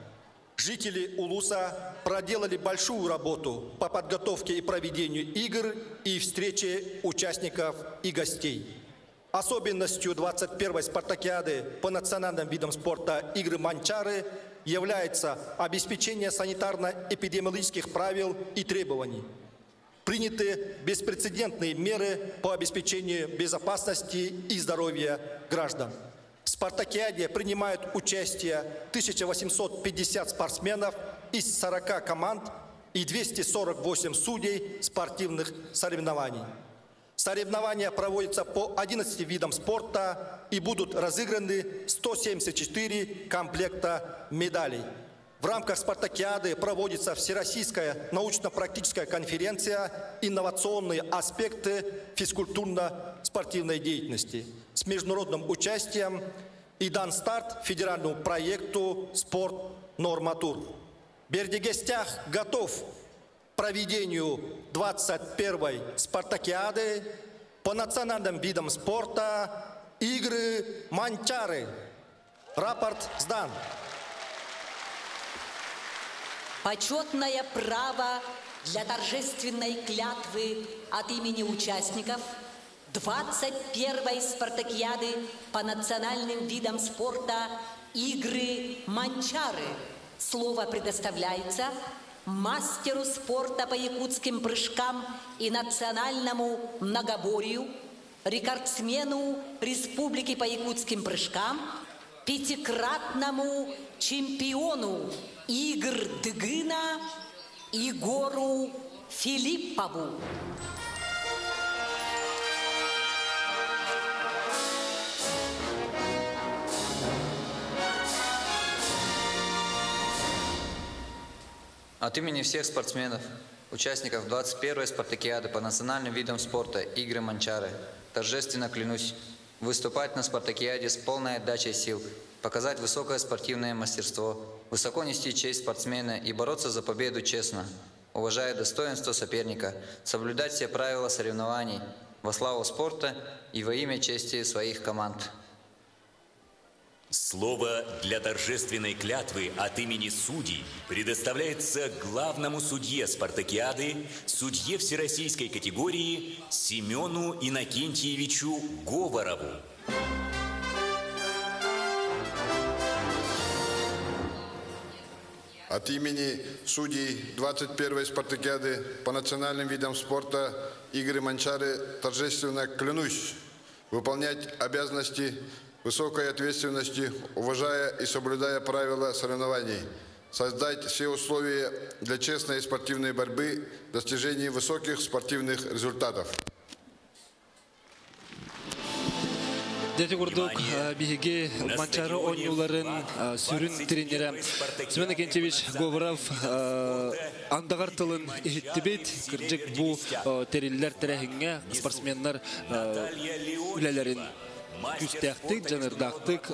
Жители Улуса проделали большую работу по подготовке и проведению игр и встрече участников и гостей. Особенностью 21-й спартакиады по национальным видам спорта игры Манчары является обеспечение санитарно-эпидемиологических правил и требований. Приняты беспрецедентные меры по обеспечению безопасности и здоровья граждан. В спартакиаде принимают участие 1850 спортсменов из 40 команд и 248 судей спортивных соревнований. Соревнования проводятся по 11 видам спорта и будут разыграны 174 комплекта медалей. В рамках спартакиады проводится Всероссийская научно-практическая конференция «Инновационные аспекты физкультурно-спортивной деятельности» с международным участием и дан старт федеральному проекту «Спорт Норматур». Бердигестях готов проведению 21-й спартакиады по национальным видам спорта игры Манчары. Рапорт сдан. Почетное право для торжественной клятвы от имени участников 21-й спартакиады по национальным видам спорта игры Манчары. Слово предоставляется мастеру спорта по якутским прыжкам и национальному многоборью, рекордсмену Республики по якутским прыжкам, пятикратному чемпиону игр Дыгына Игору Филиппову. От имени всех спортсменов, участников 21-й спартакиады по национальным видам спорта «Игры Манчары» торжественно клянусь выступать на спартакиаде с полной отдачей сил, показать высокое спортивное мастерство, высоко нести честь спортсмена и бороться за победу честно, уважая достоинство соперника, соблюдать все правила соревнований во славу спорта и во имя чести своих команд. Слово для торжественной клятвы от имени судей предоставляется главному судье Спартакиады, судье всероссийской категории Семену Иннокентьевичу Говорову. от имени судей 21-й спартакиады по национальным видам спорта Игоря Манчары торжественно клянусь выполнять обязанности высокой ответственности, уважая и соблюдая правила соревнований, создать все условия для честной спортивной борьбы, достижения высоких спортивных результатов. Дети курдук биһиги манчары ойнуларын сүрүн тренері Сүмен Акенчевич Говоров андағар тылын ихиттибет кыржык бу териллер терехиңе спортсменнар үлелерин күстәқтік, жанырдақтық,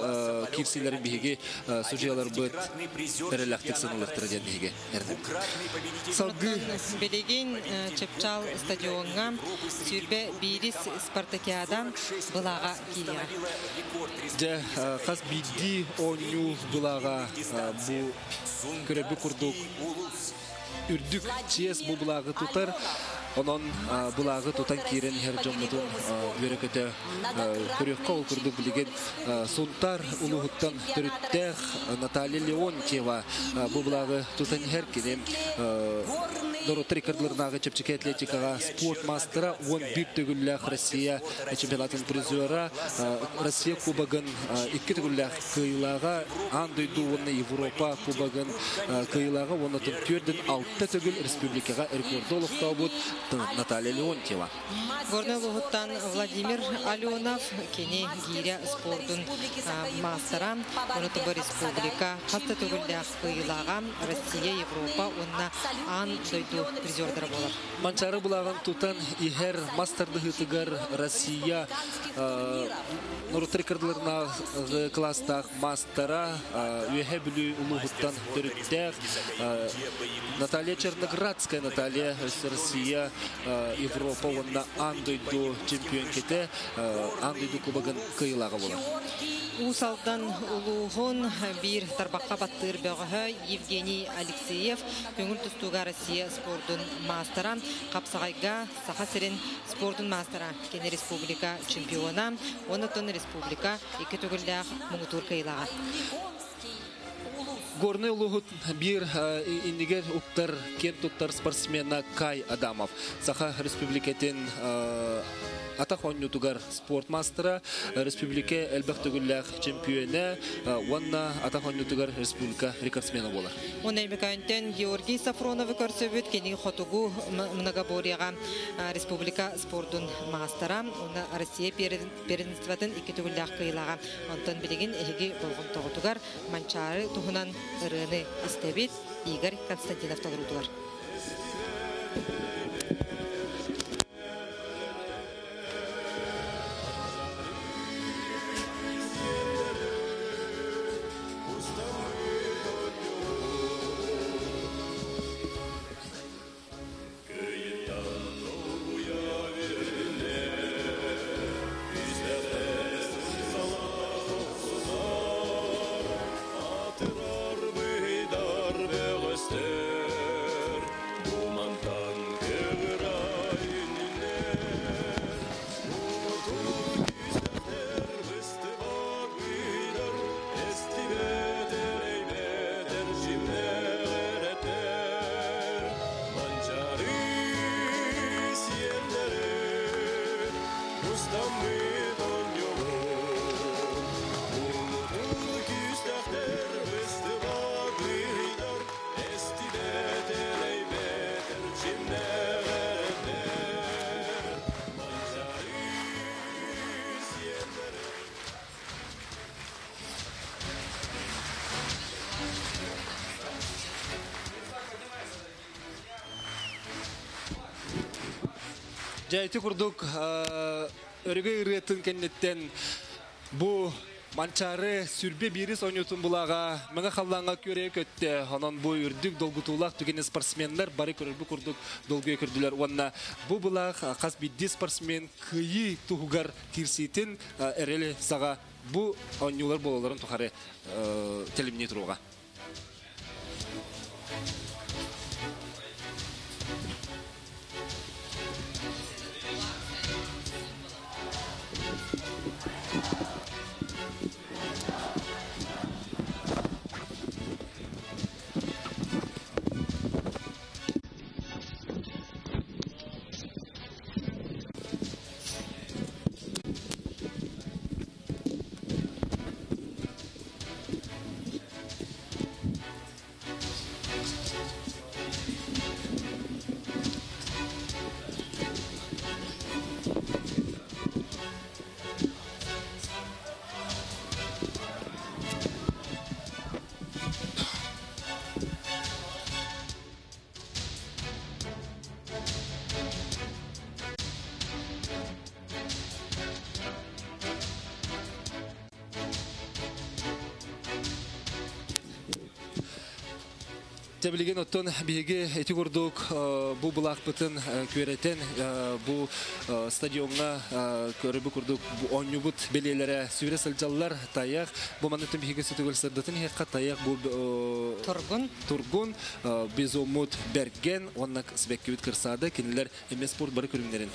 кирсилерин биһиги сужиялар быт эреләхтик сынылыктыр ден биһиги. Салгы Белеген Чепчал стадионга сүрбе бирис спартакиадан былага килия. Же қас бидди ойну бұлаға бу көрөбі курдук үрдүк чиес бу булагы тутар Онон булагы тутан кирен хер жоммутун үйрөкөтө көрөккө ол курдук билеген сунтар улугуттан төрүттэх Наталья Леонтьева бу булагы тутан хер кенем Дорот рекордларынағы чепчеке атлетикаға спорт мастера, он бир Россия чемпионатын призера, Россия кубагын икі төгілләқ кыйлаға, андойду оны Европа кубагын кыйлаға, оны түрден алтты төгіл республикаға рекорды олықтау бұд Наталья Леонтьева. Лугуттан Владимир Аленов, кене гиря спортун мастера, оны тұбы республика, қатты төгілләқ кыйлаға, Россия, Европа, онна ан дойду призердары болар. Манчары булаган тутан ихер мастерды хытыгар Россия нұрыт рекордларына класстақ мастера үйе білу улуғыттан төріттәк Наталья Черноградская Наталья Россия Европа онна андойду чемпион кете андойду кубагын кыйлағы болар. Усалдан улуғын бир тарбаққа баттыр бөғі Евгений Алексеев көңіл тұстуға Россия спортын мастера қапсағайға сақа сірін спортын мастера кені республика чемпиона оны тон республика екі төгілдәқ мұңытур кайлаға Горный улугут бир иннигер уктар кен туттар спортсмена Кай Адамов. Саха республикатын Атахоню тугар спорт мастера, республика элбэх түгүллэх чемпионы, ванна Атахоню тугар республика рекордсмена болар. Он эмекайнтен Георгий Сафронов көрсөбүт кени хотугу многоборьяга республика спортун мастера, оны Россия первенствотын iki түгүллэх кыйлага. Онтон билеген эһиги болгон тогутугар манчары тухунан ырыны истебит Игорь Константинов тогутугар. Жайты курдук өргө иретін кеннеттен бу Манчары сүрбе бирис ойнутун булага мага көре көттө анан бу үрдүк долгутулак түгене спортсмендар бары көрүлбү курдук долгуя көрдүлөр онна бу булак кас бидди спортсмен кыйы тугар тирситин эреле сага бу ойнулар бололорун тухары телемне туруга Жабилеген оттон биһиги эти курдук бу күрәтен э, бу стадионга көрүбү курдук бу оннюбут белелере сүре сылжаллар таяк бу манытын биһиги сүтүгөл сырдытын хекка таяк бу Тургун. тургун безумут берген оннак сбеккибит кырсады кинилер эмес спорт бары көрүмнерин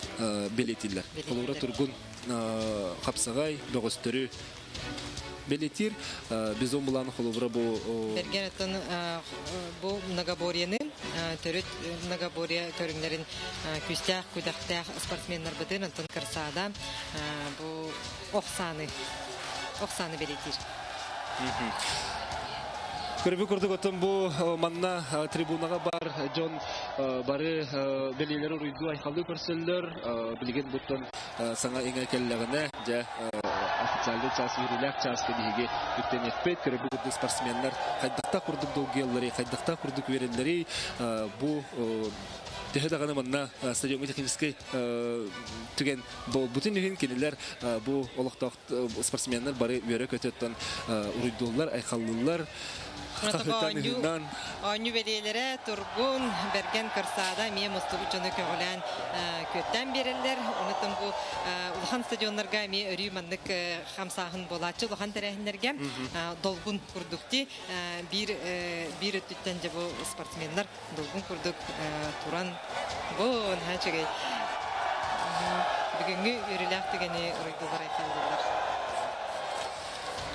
олура тургун капсагай бөгөстөрү белетир э, безум буланы холубура бу э, Берген атын бу многоборьены төрөт многоборье көрүңлөрүн күстях кудахтах спортсменнер бытын антон кырсада бу оксаны оксаны белетир. Көрбі көрдік отын бұл э, манна э, трибунаға бар э, жон бары белелері ұруйду айқалы көрсөллөр білген бұттан саңа еңе келлегіне жа официалды час юрилак час кебиге бүттен екпет көрбі көрді спортсменлер қайдақта құрдық долгеллары қайдақта құрдық Теhe дағаны манна э, стадионға технический түген бұл бүтін үйін кенелер бұл олықтақ спортсменлер бары өре көтеттен ұруйдулар, айқалылар. Оню белелere тургун берген кырсада мен мусту учуну көгөлән көттән берелер. Онытын бу улхан стадионнарга ме өрүй маннык хамсахын болачы улхан тәрәһиннәргә долгун курдукти бир бир өттән же бу спортсменнар долгун курдук туран дигәне урыйдылар айкалдылар.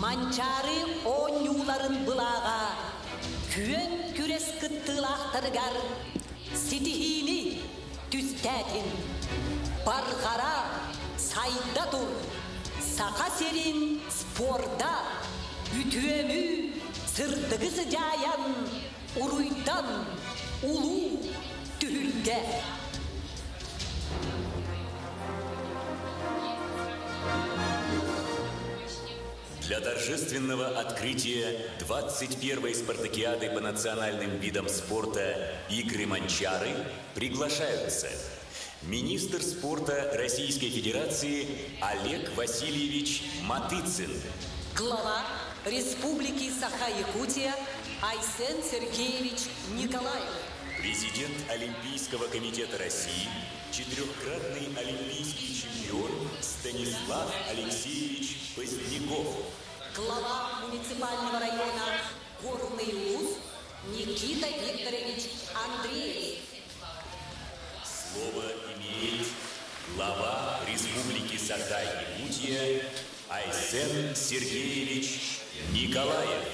Манчары онюларын бұлаға. Күен күрес кыттылақтыргар. Ситихини түстәтін. Барғара сайда тур. Сақа серин спорда. Үтүөмү сырдыгысы жаян. Уруйдан улуу түһүлдә. Для торжественного открытия 21-й спартакиады по национальным видам спорта «Игры Манчары» приглашаются министр спорта Российской Федерации Олег Васильевич Матыцин, Глава Республики Саха-Якутия Айсен Сергеевич Николаев. президент Олимпийского комитета России, четырехкратный олимпийский чемпион Станислав Алексеевич Поздняков, Глава муниципального района Горный Луз Никита Викторович Андреев. Слово имеет глава Республики Саха-Якутия Айсен Сергеевич Николаев.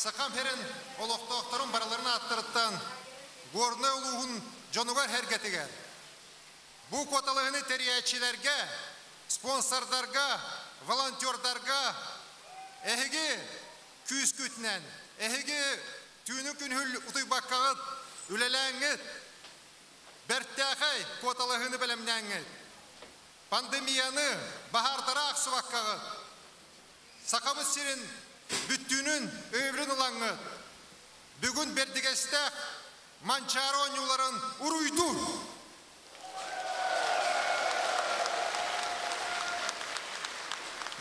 сықам херін олықтоқтырын бараларына аттырыттан горны ұлуғын жонугар. Бұл коталығыны терiyetçilerге, спонсордарға, волонтердарға, әхіге күйіс күтінен, әхіге түйіні күнхіл ұтый баққағыт, үлеләңіт, бәрттәқай коталығыны білімнәңіт. Пандемияны бахардыра ақсываққағыт. Сақабыз сирин бүттүүнүн өбүрүн улаңыт бүгүн бердигестек манчары оюларын уруйду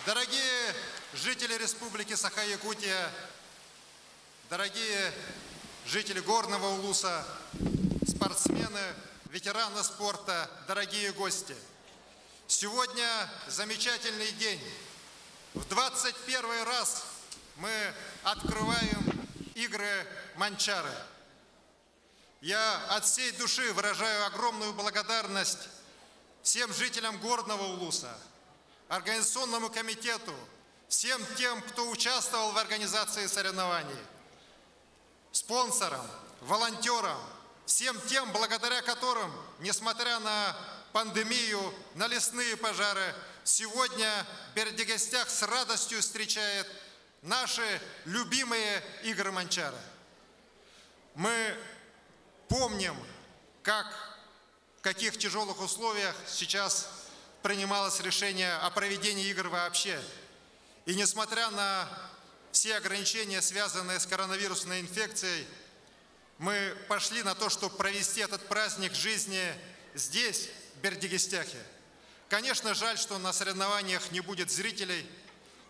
дорогие жители республики саха якутия дорогие жители горного улуса спортсмены ветераны спорта дорогие гости. Сегодня замечательный день. В 21 раз мы открываем игры Манчары. Я от всей души выражаю огромную благодарность всем жителям Горного Улуса, организационному комитету, всем тем, кто участвовал в организации соревнований, спонсорам, волонтерам, всем тем, благодаря которым, несмотря на пандемию, на лесные пожары, сегодня Бердигостях с радостью встречает наши любимые игры Манчара. Мы помним, как, в каких тяжелых условиях сейчас принималось решение о проведении игр вообще. И несмотря на все ограничения, связанные с коронавирусной инфекцией, мы пошли на то, чтобы провести этот праздник жизни здесь, в Бердигестяхе. Конечно, жаль, что на соревнованиях не будет зрителей,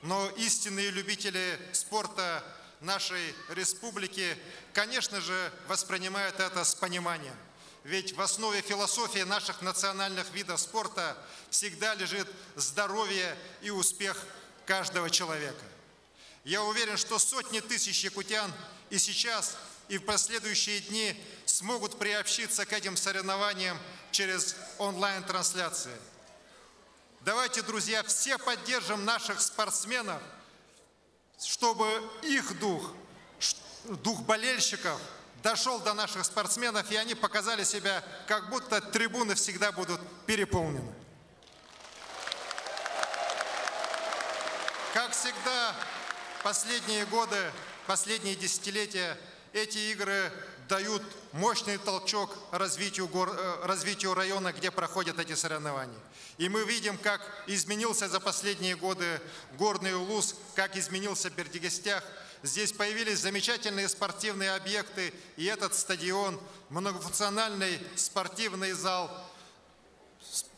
но истинные любители спорта нашей республики, конечно же, воспринимают это с пониманием. Ведь в основе философии наших национальных видов спорта всегда лежит здоровье и успех каждого человека. Я уверен, что сотни тысяч якутян и сейчас, и в последующие дни смогут приобщиться к этим соревнованиям через онлайн-трансляции. Давайте, друзья, все поддержим наших спортсменов, чтобы их дух, дух болельщиков дошел до наших спортсменов, и они показали себя, как будто трибуны всегда будут переполнены. Как всегда, последние годы, последние десятилетия эти игры дают мощный толчок развитию, гор, э, развитию района, где проходят эти соревнования. И мы видим, как изменился за последние годы горный Улус, как изменился Бердигостях. Здесь появились замечательные спортивные объекты, и этот стадион, многофункциональный спортивный зал,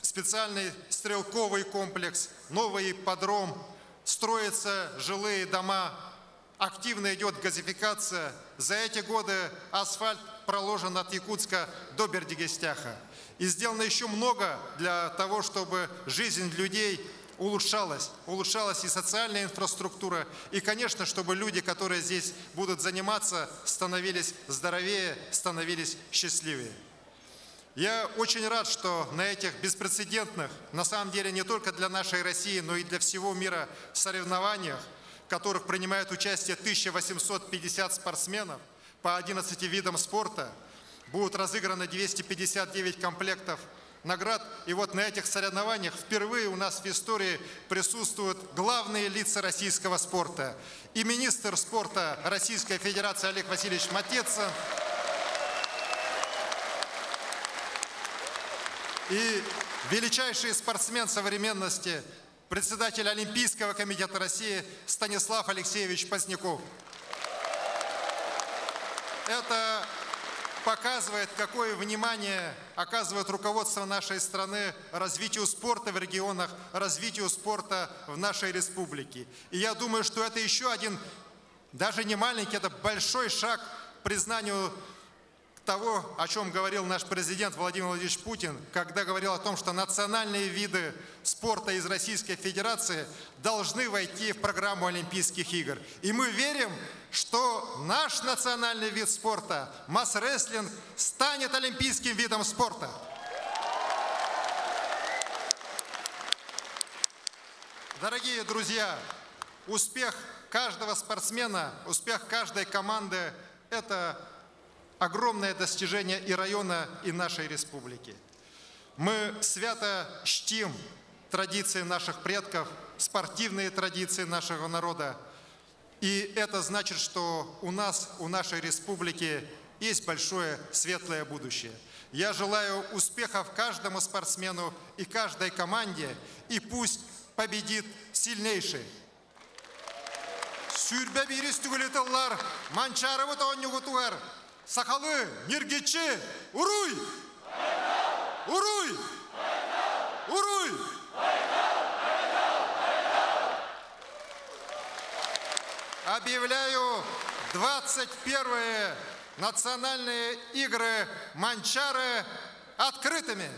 специальный стрелковый комплекс, новый подром, строятся жилые дома, активно идет газификация. За эти годы асфальт проложен от Якутска до Бердигестяха. И сделано еще много для того, чтобы жизнь людей улучшалась. Улучшалась и социальная инфраструктура. И, конечно, чтобы люди, которые здесь будут заниматься, становились здоровее, становились счастливее. Я очень рад, что на этих беспрецедентных, на самом деле не только для нашей России, но и для всего мира соревнованиях – которых принимают участие 1850 спортсменов по 11 видам спорта. Будут разыграны 259 комплектов наград. И вот на этих соревнованиях впервые у нас в истории присутствуют главные лица российского спорта. И министр спорта Российской Федерации Олег Васильевич Матецин, и величайший спортсмен современности председатель Олимпийского комитета России Станислав Алексеевич Поздняков. Это показывает, какое внимание оказывает руководство нашей страны развитию спорта в регионах, развитию спорта в нашей республике. И я думаю, что это еще один, даже не маленький, это большой шаг к признанию того, о чем говорил наш президент Владимир Владимирович Путин, когда говорил о том, что национальные виды спорта из Российской Федерации должны войти в программу Олимпийских игр. И мы верим, что наш национальный вид спорта, масс-рестлинг, станет олимпийским видом спорта. Дорогие друзья, успех каждого спортсмена, успех каждой команды – это огромное достижение и района, и нашей республики. Мы свято чтим традиции наших предков, спортивные традиции нашего народа. И это значит, что у нас, у нашей республики есть большое светлое будущее. Я желаю успехов каждому спортсмену и каждой команде, и пусть победит сильнейший. Сүрбе бирис түгілетілар, манчары бұт оңығытуар, Сахалы, Нергетші, Уруй! Уруй! Уруй! Объявляю 21-е национальные игры Манчары открытыми.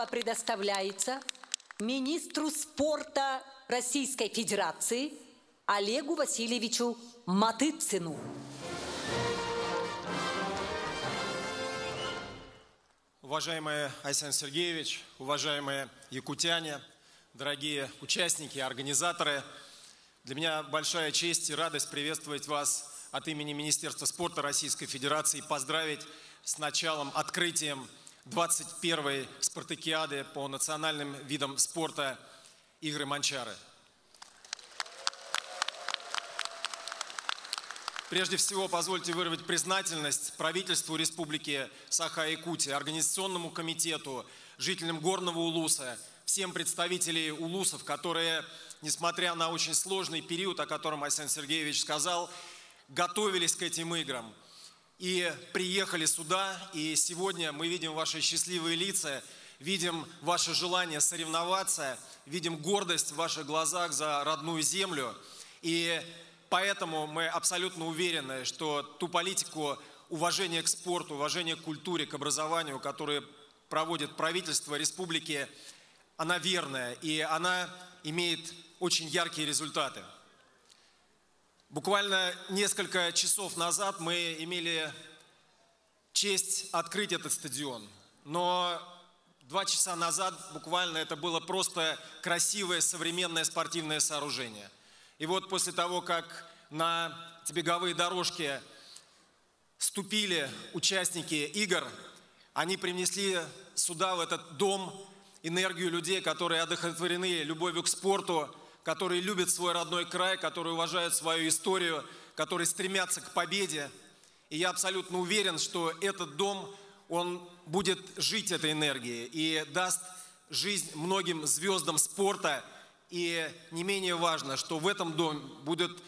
Слово предоставляется министру спорта Российской Федерации Олегу Васильевичу Матыцину. Уважаемый Айсен Сергеевич, уважаемые якутяне, дорогие участники, организаторы, для меня большая честь и радость приветствовать вас от имени Министерства спорта Российской Федерации и поздравить с началом, открытием 21-й спартакиады по национальным видам спорта «Игры Манчары». Прежде всего, позвольте выразить признательность правительству Республики Саха-Якутия, Организационному комитету, жителям Горного Улуса, всем представителям улусов, которые, несмотря на очень сложный период, о котором Айсен Сергеевич сказал, готовились к этим играм и приехали сюда. И сегодня мы видим ваши счастливые лица, видим ваше желание соревноваться, видим гордость в ваших глазах за родную землю. И Поэтому мы абсолютно уверены, что ту политику уважения к спорту, уважения к культуре, к образованию, которую проводит правительство республики, она верная и она имеет очень яркие результаты. Буквально несколько часов назад мы имели честь открыть этот стадион. Но два часа назад буквально это было просто красивое современное спортивное сооружение – и вот после того, как на беговые дорожки ступили участники игр, они принесли сюда, в этот дом, энергию людей, которые одухотворены любовью к спорту, которые любят свой родной край, которые уважают свою историю, которые стремятся к победе. И я абсолютно уверен, что этот дом, он будет жить этой энергией и даст жизнь многим звездам спорта – и не менее важно, что в этом доме будут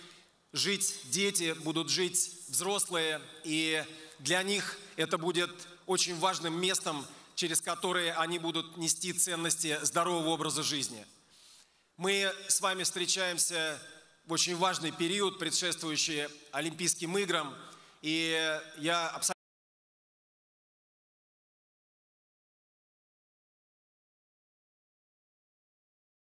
жить дети, будут жить взрослые, и для них это будет очень важным местом через которые они будут нести ценности здорового образа жизни. Мы с вами встречаемся в очень важный период, предшествующий Олимпийским играм, и я абсолютно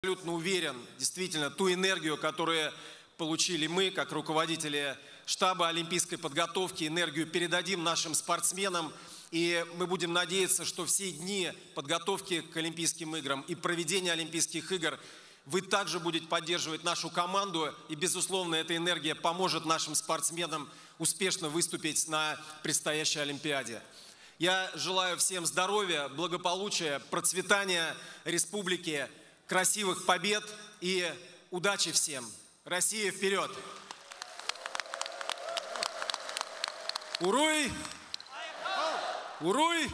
абсолютно уверен, действительно, ту энергию, которую получили мы, как руководители штаба олимпийской подготовки, энергию передадим нашим спортсменам. И мы будем надеяться, что все дни подготовки к Олимпийским играм и проведения Олимпийских игр вы также будете поддерживать нашу команду. И, безусловно, эта энергия поможет нашим спортсменам успешно выступить на предстоящей Олимпиаде. Я желаю всем здоровья, благополучия, процветания республики, красивых побед и удачи всем. Россия вперед! Уруй! Уруй!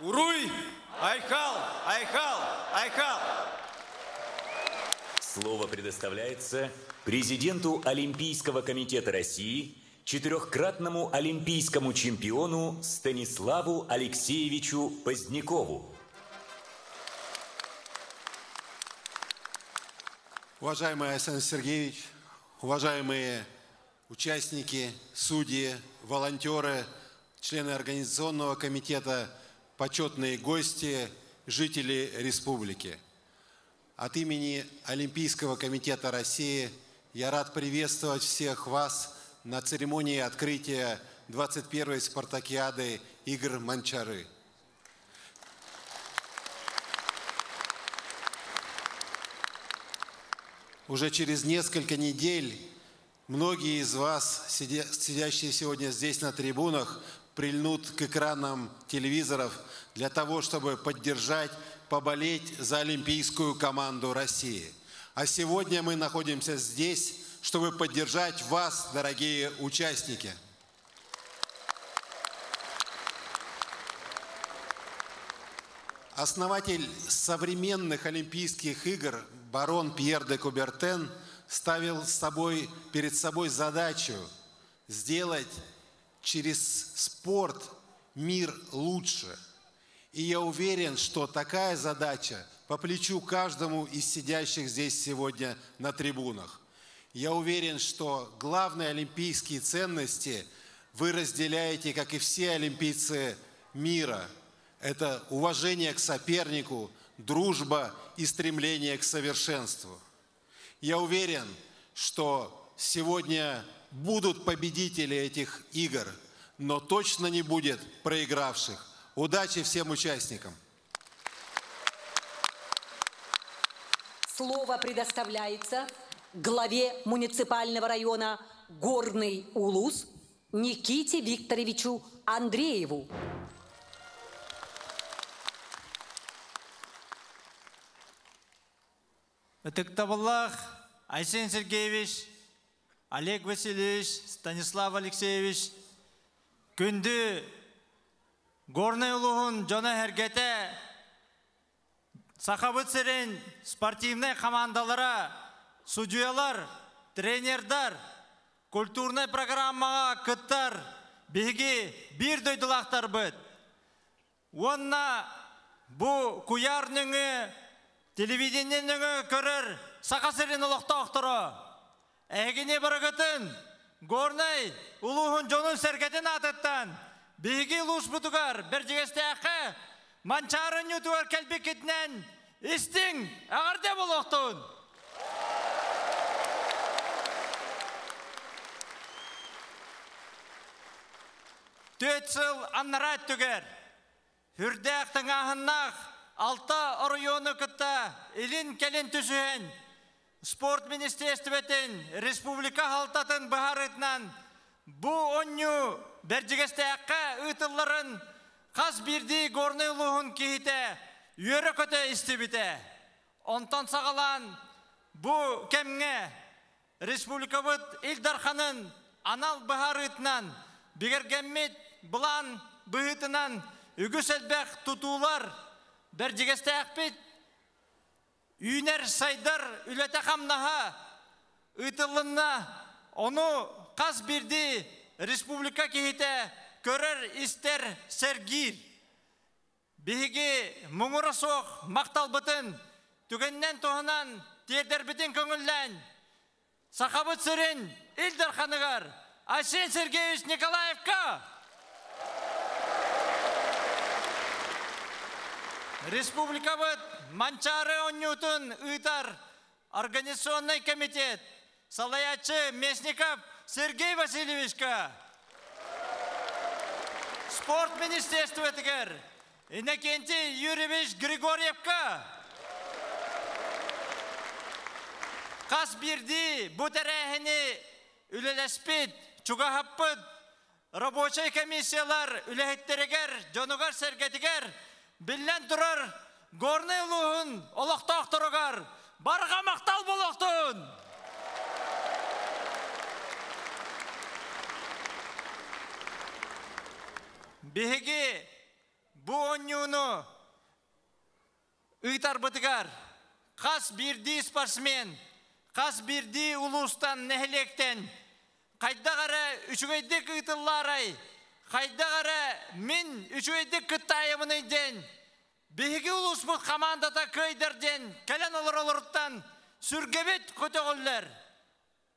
Уруй! Айхал! Айхал! Айхал! Слово предоставляется президенту Олимпийского комитета России, четырехкратному олимпийскому чемпиону Станиславу Алексеевичу Позднякову. Уважаемый Александр Сергеевич, уважаемые участники, судьи, волонтеры, члены организационного комитета, почетные гости, жители республики. От имени Олимпийского комитета России я рад приветствовать всех вас на церемонии открытия 21-й спартакиады игр Манчары – Уже через несколько недель многие из вас, сидящие сегодня здесь на трибунах, прильнут к экранам телевизоров для того, чтобы поддержать, поболеть за олимпийскую команду России. А сегодня мы находимся здесь, чтобы поддержать вас, дорогие участники. Основатель современных Олимпийских игр барон Пьер де Кубертен ставил собой, перед собой задачу сделать через спорт мир лучше. И я уверен, что такая задача по плечу каждому из сидящих здесь сегодня на трибунах. Я уверен, что главные олимпийские ценности вы разделяете, как и все олимпийцы мира. Это уважение к сопернику, дружба и стремление к совершенству. Я уверен, что сегодня будут победители этих игр, но точно не будет проигравших. Удачи всем участникам! Слово предоставляется главе муниципального района Горный Улус Никите Викторовичу Андрееву. Тыктабаллах Айсен Сергеевич, Олег Васильевич, Станислав Алексеевич, күнді горный улуғын жона әргеті сақабыт сірен спортивный командалара, судьялар, тренердар, культурный программаға кыттар, беге бір дойдылақтар бұд. Онна бұ куярныңы телевидениеніңі көрір сақасырын ұлықта оқтыры. Әгіне бірігітін, горнай ұлуғын жонын сәргетін атыттан, ұлыс бұтығар, бір жегесті әқі, манчарын үтуар кәлбекетінен, істің ағырде бұл оқтын. Төт сыл аннарат түгер, хүрдәқтің ағыннақ, Алта районы кытта илин келин түсүен спорт министерствотен республика халтатын бахарытнан бу онню берджигестеакка ытылларын кас бирди горный улуһун кихите үйөрө көтө истибите онтон сагалан бу кемге республикабыт илдарханын анал булан быһытынан үгүс элбэх тутуулар бір жегесте ақпет үйнер сайдар үлете қамнаға ұйтылынна оны қаз бірді республика кейте көрер сәргір Биһиги мұңыры соқ мақтал бұтын, түгеннен тердер бітін көңіллән. Сақабыт сырын Илдар ханығар, Асен Сергеевич Николаевка. Республика бұд Манчары оннютын ұйтар Организационный комитет Салаячы Месников Сергей Васильевичка. Спорт министерство тігер Иннокентий Юрьевич Григорьевка. Қас бірді бұтәрәхіні үлелеспет, чуғахаппыд, рабочий комиссиялар үләхеттерегер, жонугар сәргетігер, біллән тұрар, горны ұлығын, олақтақ тұрығар, барға мақтал болықтың. Беге bu oyunu ыйтар бытыгар, қас бірді спортсмен, қас бірді улустан нәхілектен, қайда қара үшігейдік ыйтылларай, қайда қара мен үшігейдік күттайымын өйден, беге улус бұл командата көйдерден, кәлен олар олырттан, сүргебет көтеғілер.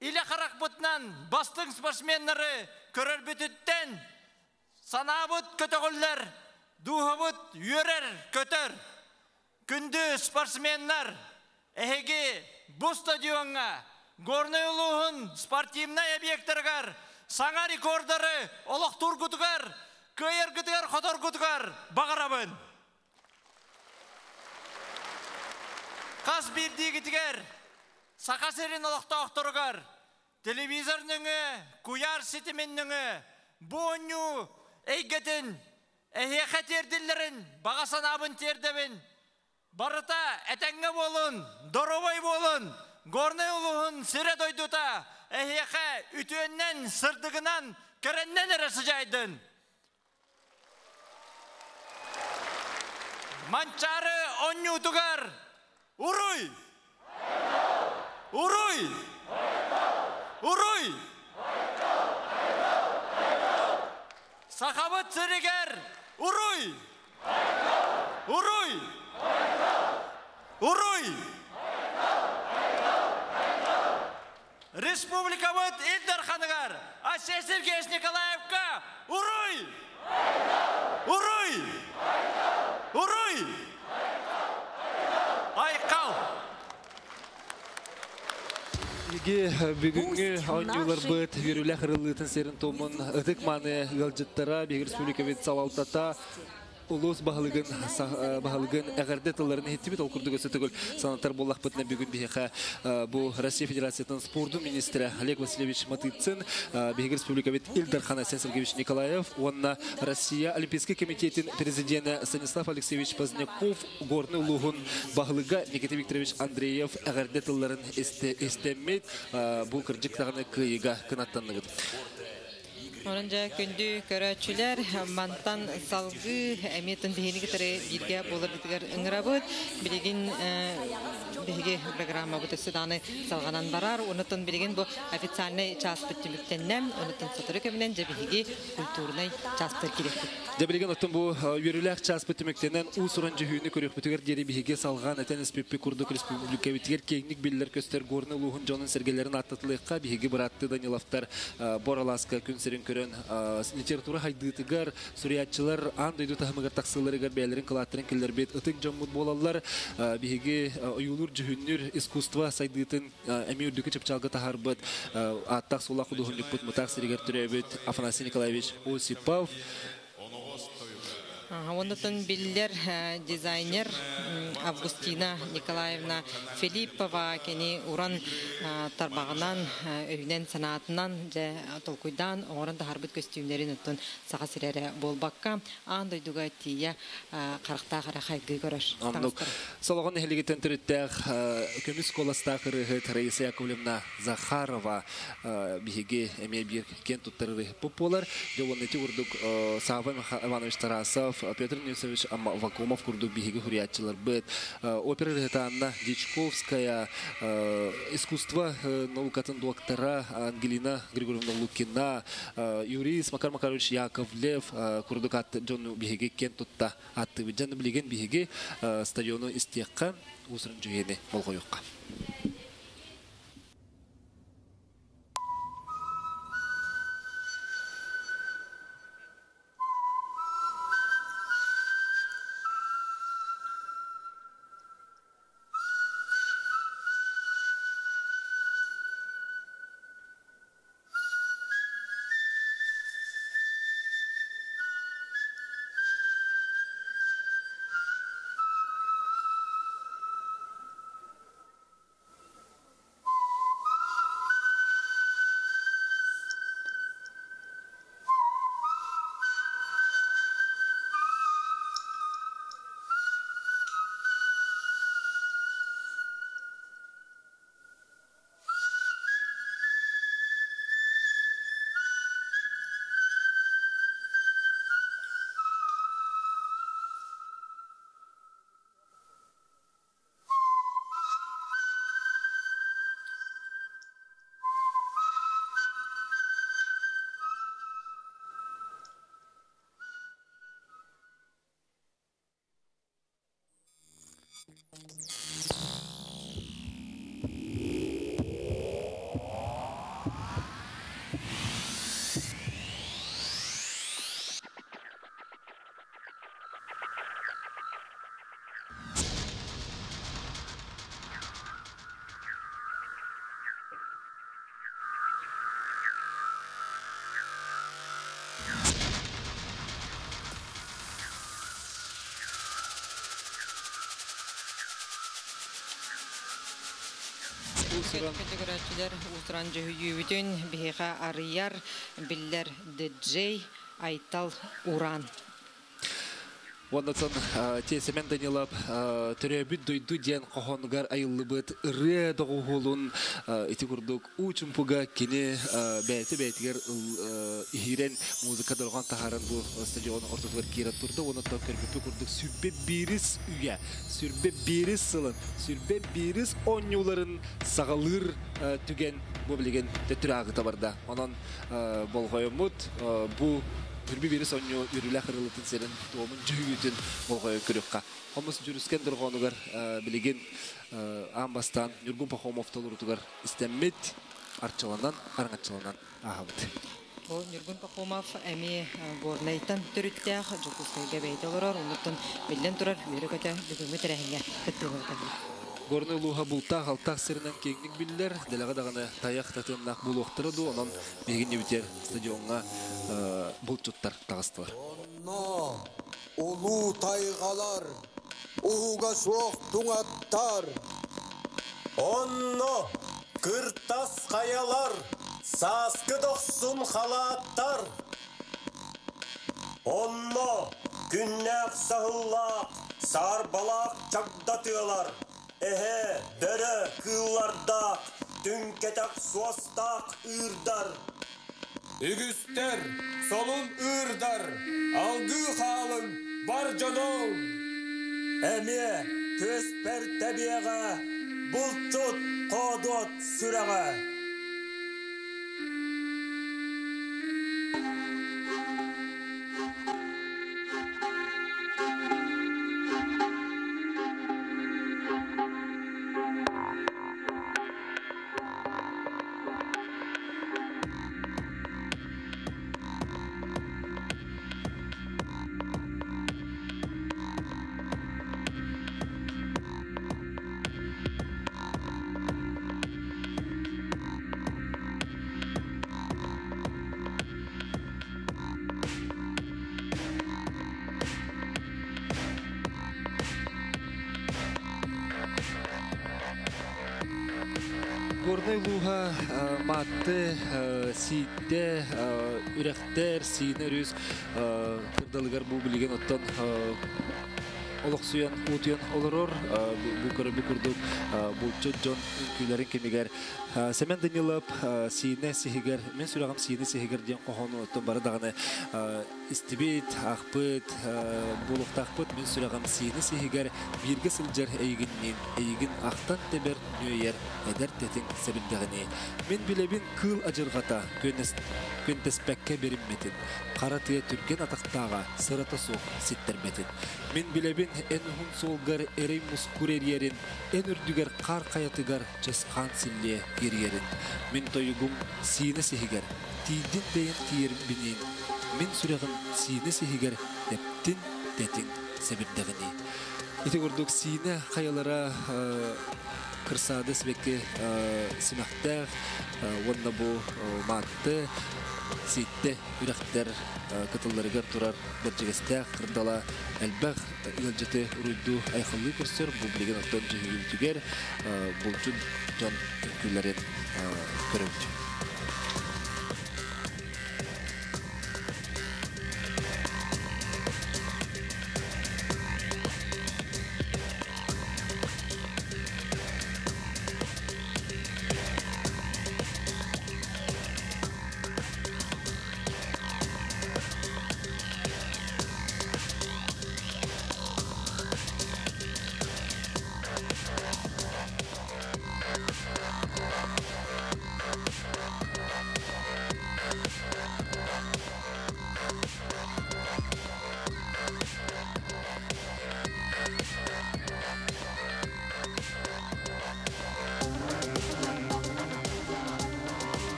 Иле қарақ бұтынан бастың спортсменлері көрер бүтіттен, санабыт көтеғілер, духабыт үйерер көтер. Күнді спортсменлер әхеге бұл стадионға горный ұлығын спортивный объекттергар саңа рекордары қотор күтігар бағарабын. Қас бірдігітігер сақа серін олықта оқтырғар телевизор нүңі куяр нүңі бұню әйгетін әхе қатерділерін бағасан абын тердебін Барыта әтәңге болын, доробай болын, горный ұлығын сірі дойдута, әхеқе үтуеннен, сырдығынан, кіріннен әрісі жайдын. Манчары онню тұғар, ұруй! Ұруй! Ұруй! Сақабыт сірігер, ұруй! Ұруй! Уруй! Республика вот Ильдар Ханагар, Сергеевич Николаевка, Уруй! Уруй! Уруй! Айқал! Еге бүгінгі ойнулар бұд верулі қырылытын серін томын ұтық маны ғалжыттара бегі республика бет салалтата. Улус баһалыгын баһалыгын әгәрдә тылларын хеттибит ол күрдүгө сөтөгөл санатар боллах бытна бүгүн биһиха бу Россия Федерациясының спорту министры Олег Васильевич Матыцын биһиги республика бит Илдар Ханасян Сергеевич Николаев онна Россия Олимпийский комитетин президенты Станислав Алексеевич Поздняков горны улугун баһалыга Никита Викторович Андреев әгәрдә тылларын эстеммет бу кыржык тагына кыйга кынаттанныгыт Оранжа күндү көрөчүлөр мантан салгы эметин бехиниги тары бирге болар битигер ыңырабыт билигин беге программа бу тесиданы салганан барар унутун билигин бу официальный час биттимиктеннем унутун сатыры жебиги культурный частыр керекти Дебилеген оттун бу юрүләк час биттимиктенен у суран жүйүнү көрөк битигер дери биге салган этен спп курдук республика битигер кеңник биллер көстер горны лухун жонун сергелерин аттатылыкка биге баратты Даниловтар Бораласка күн серин көрөн литература хайдытыгар суриятчылар ан дойду тахмыгар таксыларыгар бәйлерин кылаттырын киллер бет. Ытык жоммут болалар биһиги уюлур жүһүннүр искусство сайдытын эми үрдүкө чыпчалга тахарбыт. Аттак сула худухунлук бут мутак сиригер түрөбүт Афанасий Николаевич Осипов. Онытын биллер дизайнер Августина Николаевна Филиппова кені уран тарбағынан өйнен санатынан же толкуйдан оңырын тахарбыт костюмдерин ұттын саға сирері болбаққа ан дойдуға тия қарықта қара хайгы көрір. Солоғын эхлигетен түріттәк көміс коласта қырығы Раиса Яковлевна Захарова бігеге әме бір кен тұттыры поп болар. Жолын еті ұрдық Саван Иванович Тарасов Э, Петр Несович Вакумов курдук биһиги хуриятчылар быт. Э, Опера рыгытаанна Дичковская, э, искусство э, наукатын доктора Ангелина Григорьевна Лукина, юрист Макар Макарович Яковлев, э, курдук ат Джон биһиги кен тутта атты биджан билеген биһиги э, стадиону истиякка усрын жүйени болгоюкка. Категорачылар усран жөйүбүтүн биһиха арыяр биллер диджей Айтал Уран. Оннотон тесемен Данилап төрөбүт дойду диен кохонгар айыллыбыт ыры догулун ити курдук учумпуга кини бәйти бәйтигер ихирен музыка долган тахарын бу стадион ортотугар кира турду. Оннотон көрбүпү курдук сүрбе бирис үя сүрбе бирис сылын сүрбе бирис онюларын сагалыр түген бу билеген төтүрагы табарда. Онон болгоймут бу Үрбі бері соню үрілі қырылытын серін туомын жүйгітін болғай көрікқа. Хомыс жүріскен дұрғанығар білеген амбастан Нүргін Пахомовтал ұрытығар істеммет арчыланан, араңатчыланан ағабыды. Ол Нюргун Пахомов әми горнайтан түріттәқ жүкіскайға бәйті олар, онықтан білден тұрар үйрі көті бүгінгі күттігі Горны луха булта халтак сирнен кеңник биллер, делага даганы таяк татыннак булуктыры ду, онон бегин битер стадионга булчуттар тагыстылар. Но улуу тайгалар, уга шоқ туңаттар. Онно кыртас каялар, саскы доксун халаттар. Онно күннәк сahыллак, сарбалак чагдатыалар. Эһе, дөрө кылларда, түнкетак суастак ырдар. Үгүстер, солун ырдар, алгы халын бар жоноң. Әме, көз пәр тәбияға, бұлчут қодот сүрәға. Матты сиитте үрәхтер сине рүз кырдалыгар бу билеген оттон олоксуян утуян олорор бу булчу жон Семен Данилов сихигер мен сихигер истибит ахпыт булуктакпыт мен сүрагам сине сихигер бирге сылжар эйгиннин эйгин ахтан тебер нөйер эдер тетин себилдегини мен билебин кыл ажыргата көнтеспекке беримметин. Кара тыя түрген атактаага сырата сук ситтерметин. Мен билебин эн хун солгар эрей мускурерьерин эн үрдүгер кар каятыгар ческан силле кирьерин. Мен тойугум сине сихигер тиидин дейин тиербинин мен сүрегим сине сихигер тептин тетин себирдегини ити курдук сине каялара кырсаады сибекке симактах онна бу маатты сиитте үрәхтер кытылларыгар турар бәрҗегестә кырдала әлбәх илҗете уруйду айхыллы көрсөр бу билеген оттон җыгылтүгер булчу жон күлләрен көрөмчү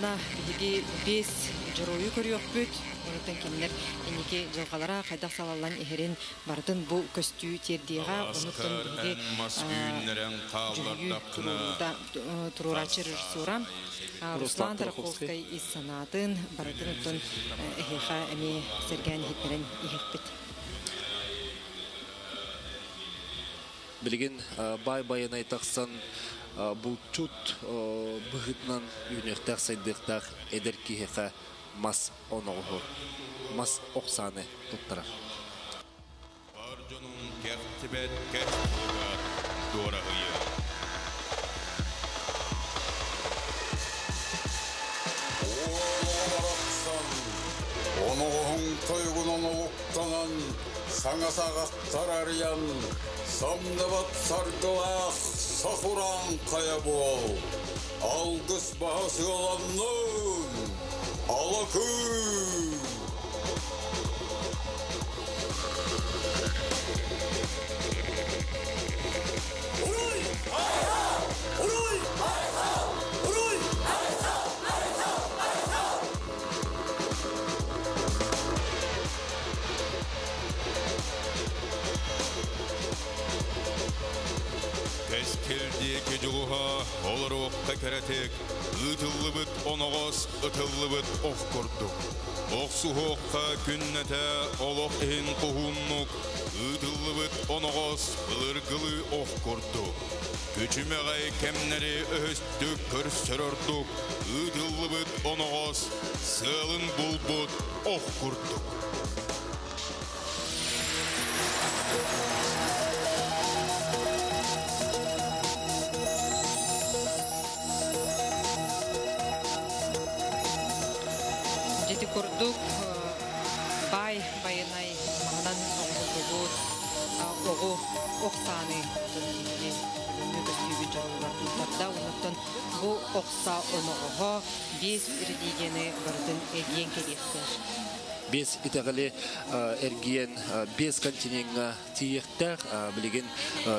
манна биги бес жорою көрүөкпүт онуттан кинилер иники жылгалара кайдак салалан эхерин бардын бу көстүү тердига онуттан жүргү турурачы режиссура Руслан Тараховскай из санатын бардын оттон эхеха эми серген хиттерен ихекпит билигин бай байын айтаксан бул чут быгытнан үйнөктак сайдыктак эдер кихеха мас оногу мас оксаны туттарар Арджунун кертибет кертибет дорогые. Оноғын тойғынан ұлықтанан, саңа-сағақтар ариян, самдабат саргылақ, сақуран қая бол. Алғыс бағасы оламның, алакы! Олар оққа керетек, ұтылыбыт онығыз, ұтылыбыт оқ күрдік. Оқсу оққа күннәтә олық ен құхуннық, ұтылыбыт онығыз, бұлыргылы оқ күрдік. Күчімеғай кәмнәрі өстік көрсірірдік, бұлбұт оқ. Курдук бай байынай маңнан оғылдығыт оғы оқсаны көстүйбі жарылар тұлтарда онықтан бұ оқса оноғығы бес үрдегені бардың эден керектер. Бес итәгәле эргиен бес континентга тиектәр билеген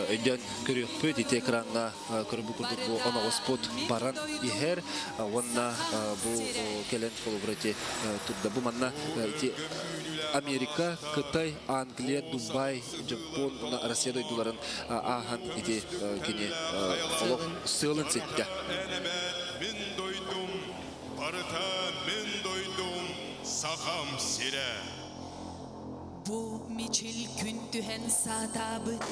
өйдән көрөкпөт ите экранга көрүбү курдук бу она господ баран ихер онна бу келен фолобрати турда бу манна Америка, Кытай, Англия, Дубай, Жапон, мына Россияда идуларын ахан ити кене олок сылын сетті. Мен дойдум, барыта мен сахам сире. Бу мичил күн түһен сатабыт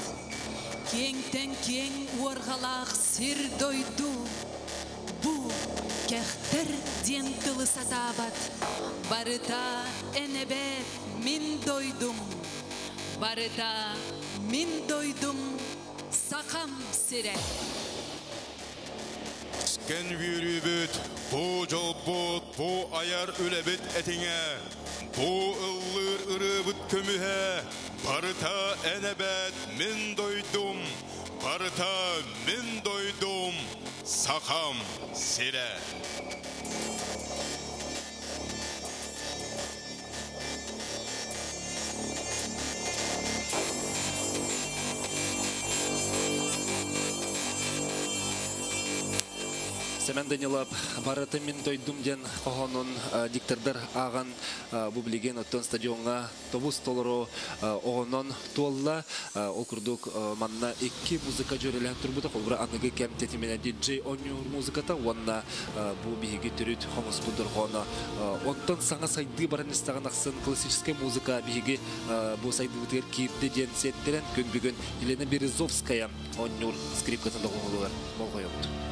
Кеңтен кең уоргалах сир дойду. Бу кехтер ден тылы сатабат Барыта энебет мин дойдум. Барыта мин дойдум. Сақам сире Кен вюрүбүт, бу жолбут, бу аяр үлебит этиңе. Бу ыллыр ырыбыт көмүһе, барыта энебет мен дойдум, барыта мен дойдум, сахам сире. Семен Данилов барыты мен дойдум ден оғанын диктордар аған бу билеген оттон стадионга тобус толору оғанын туалла. Ол курдук манна музыка жөрелен аныгы кем тетимене диджей музыката уанна бу биһиги түрүт хомус будур хона оттон сайды баран истаган аксын классическая музыка сайды сеттерен Елена Березовская онюр колголугар болгойопту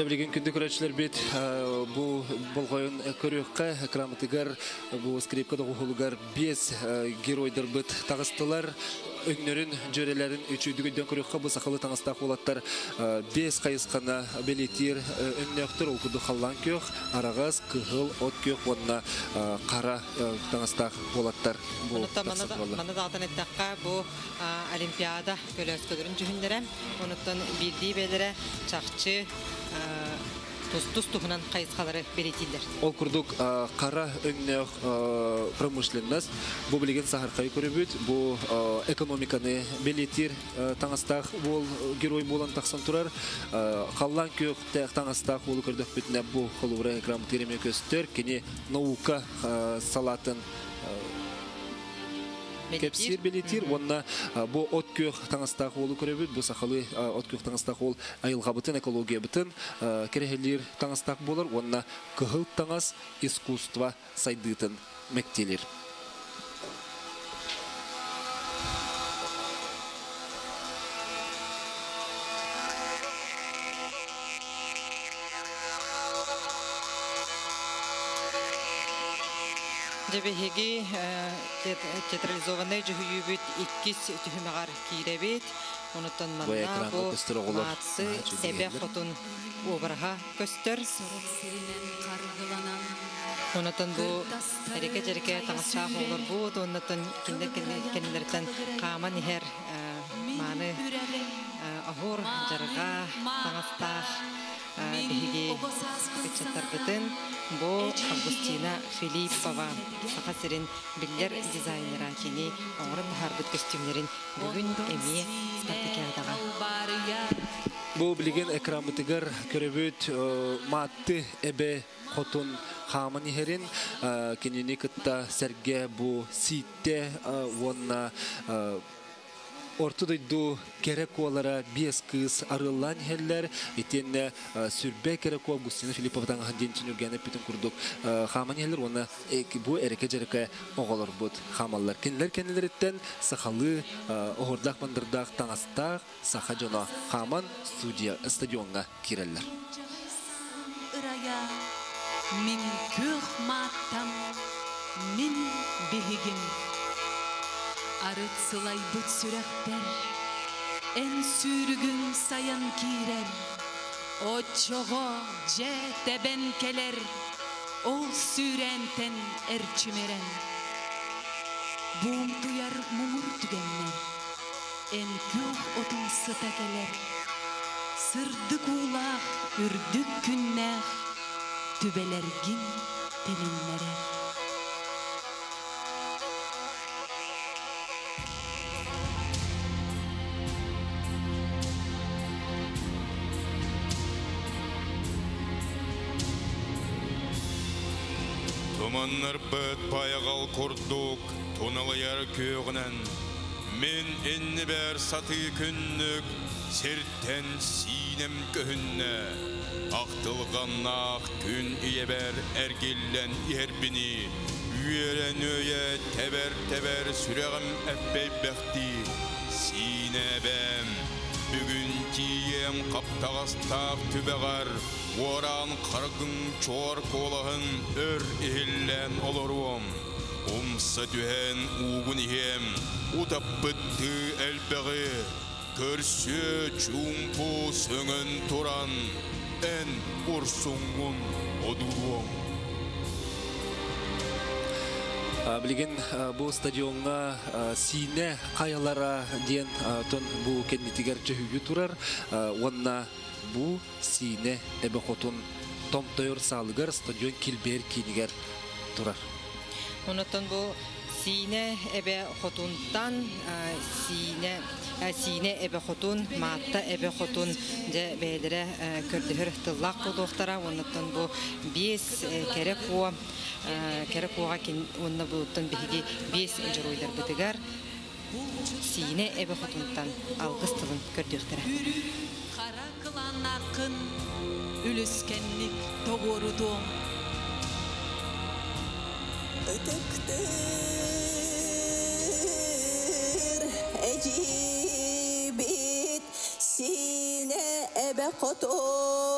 Жабилеген күнді көрәтшілер бет бұл болғайын көріққа экрамытыгар бұл скрипкада ғуғылығар бес геройдар бет тағыстылар. Өңнөрүн жөрелерин үчүйдүгүдөн көрөккө бу сакалы таңыстак болаттар бес кайыскана белетир өңнөктөр окуду халлан кök арагас кыгыл от кök онна кара таңыстак болаттар бу Маны дағдан әттәққа бұл Олимпиада көлөскөлөрүн жүхіндірі. Онуттан білдей белері чақчы тус туһунан кайыскалары беретиллер Ол курдук кара өңнөх промышленность бу сахаркай көрүбүт бу а, экономиканы белетир а, таңастах бол герой болан таксан турар А, халлан көк тәк таңастах болу көрдөк бүтүнө бу холура экран тереме көстөр кини наука салатын кепсир белетир онна бу от көк таңастах болу көрөбүт. Бу сахалы от көк бол айылга бытын экология бытын а, керехелер таңастах болар онна кыһыл таңас искусство сайдытын мектелер. Жебеһеги театрализованный жүйүбүт иккис түһүмөгар кииребит. Онуттан Бу манна бу чүгү себе хотун обырга көстөр. Онуттан бу эреке жерке таңсаа болор бу онуттан киндер кенилерден каман ихер маны ахур жарга таңастаах биһиги печаттар бытын бу Августина Филиппова сирин биллер дизайнера кини оңрын харбыт костюмлерин бүгүн эми спартакиадага Бу билеген экран бытыгар көрөбүт маатты эбе хотун хаман ихерин э, кинини кытта серге бу ситте э, вонна э, ортудойду керек олара биес кыз арылан хеллер итенне сүрбе керек ол Густина Филипповтан ден түнүргәне бүтүн курдук хаман хеллер оны бу эреке жереке оголор бут хамаллар кинлер кенелереттен сахалы охордак мандырдак таңастак саха жона хаман студия стадионга киреллер ырая Мин көк маттам Мин бігігім Арыт сылай бұт сүрәктер Ән сүргін саян кирер Очоғо же тәбән келер Ол сүрәнтен әрчімерен Буым туяр мұңыр түгеннер Ән көк отын сыта келер Сырды кулақ үрдік күннәқ Түбелергін телінлерер Туманнар бөт паяғал құрдук, тунылыяр көғінен. Мен энні бәр саты күннік, серттен синем көхінне. Ақтылған ақ күн ие бәр әргеллен ербіні. Үйерен өйе тәбәр-тәбәр сүрәғім әппей бәқті. Сине бәм, бүгін тием қаптағастақ түбәғар. Оран қаргың чор колағын өр ихиллән олоруым. Умса түһән угун иһем, утап бытты әлбәғі. Көрсө чумпу сөңін туран, ән урсуңун одуруым. А, Билеген а, бу стадионга а, сине каялара диен а, тон бу кеннитигер жөһүгү турар. А, Онна бу сине эбе хотун том салыгар стадион килбер кинигер турар. Онуттан бу сине эбе хотунтан сине сине эбе хотун маатта эбе хотун же бэдере көрдөһөр тыллак болуктара онуттан бу биес э, керек уа керек уага кин онна буттан биһиги биес жоройлар бытыгар сине эбе хотунтан алгыс тылын қылан ақын Үліскенлік тоғырудum Ötüktür ecibit sine ebe kotun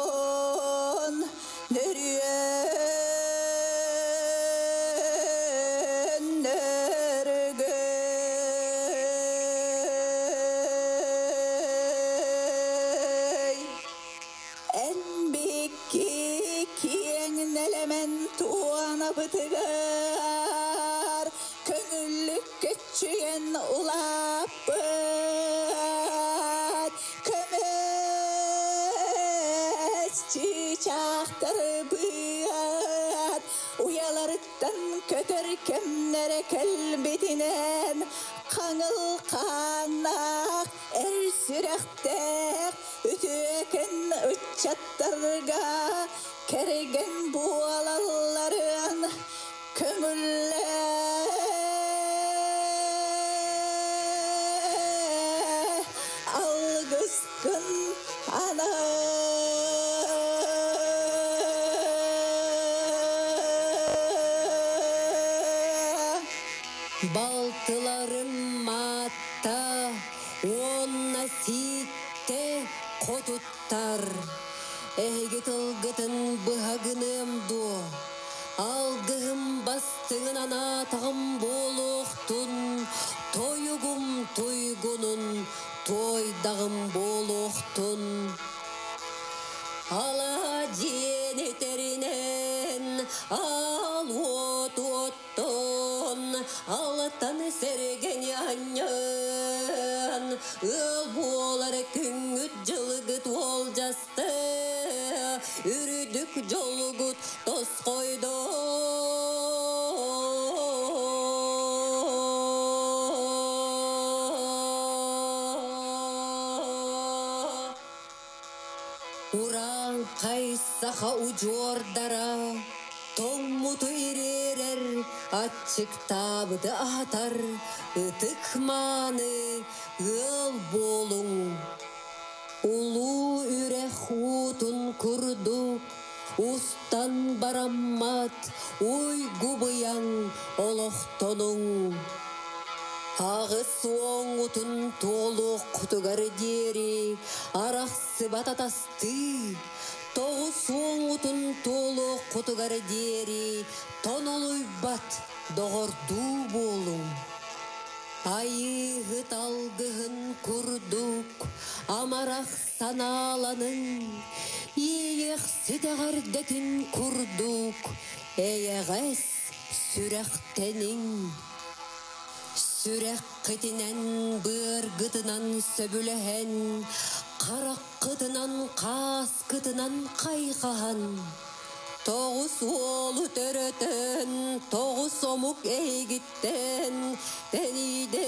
әр сүрәқтәк Үтөкен үтчаттарға Кереген буалаларын ачык табыды атар, Үтік маны ыл болуң. Улу хутун курдук, Устан бараммат, уй губыяң олохтонуң. Ағыс оңутун толу құтығар дері, арақсы бататасты. Тоғыз оңутун толу құтығар дері, тонолуй бат доғырду болуң. Айығы талғығын күрдік, амарақ саналаның, Иех сітеғардетін күрдік, Эйеғес сүрәқтенің. Сүрәк қытынан бір гытынан сөбіліген, Қарақ қытынан қас қытынан қайқаған. Тоғыз олы төрөтін, тоғыз омук Тәниден.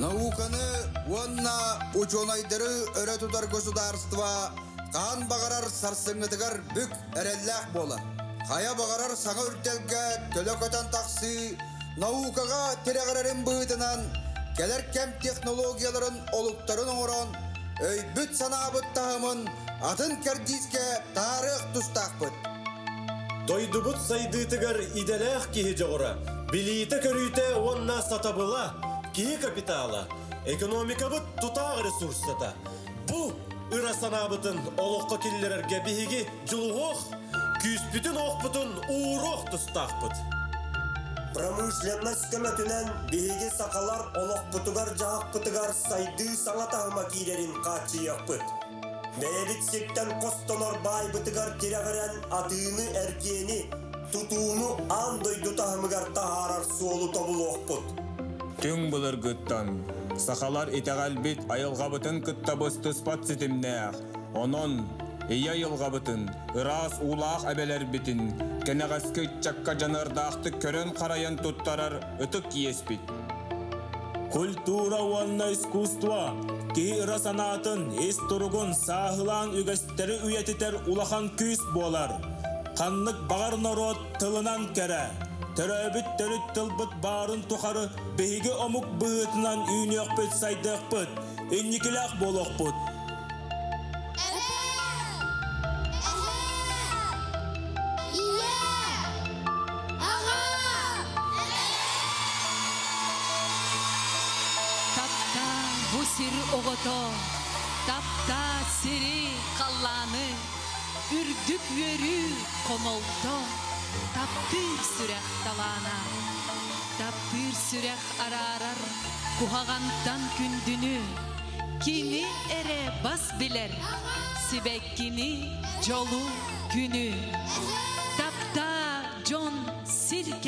Науканы онна учонайдыры өрөтудар государство қан бағарар сарсыңытыгар бүк әрелләқ бола. Қая бағарар саңа үртелге төлөкөтен тақсы наукаға тирәғарарын бұғытынан келер кәм технологияларын олуқтарын оңыран өй бүт санабыт тағымын атын кәрдиске тарых тұстақпыт. Дойдубут сайдытыгар иделэх киһи жоғыра. Билиите көрүйте онна сатабыла, киһи капитала, экономикабыт тутаах ресурсата. Бу ыра санабытын олоққа киллерерге биһиги жулуох, күүспүтүн оқпутун уурох тустахпыт. Промышленность көмөтүнен биһиги сакалар олоқпутугар жаақпытыгар сайды саңатахыма киирерин каачыяқпыт. Бэбит сиптен костонор байбытыгар тирәгәрән атыыны эркиени тутууну андой дутахымыгар тахарар суолу тобулуокпут. Түң бұлыр гыттан. Сақалар итәғәлбит айылғабытын кыттабыз тұспат. Онон, ия йылғабытын, ырас улақ әбелер бітін, кәнәғәскі чакка жанардақты көрін қарайын туттарар үтік еспит. Культура уанна искусство. Ки ыра санатын эс туругун сахылан үгәстері үйетитер улахан күс болар. Ханнык бағар народ тылынан кәрі. Төрөбіт төріт тылбыт барын тухары бейгі омук бет сайдық бұт. Инникілақ болық бұт. Тапта бусир оғото, тапта сири қалланы, үрдік өрі қомолто, таптыр сүрәк талана, таптыр сүрәк арарар, кухағантан күндүнү, кини эре бас билер, сибеккини жолу күнү, тапта жон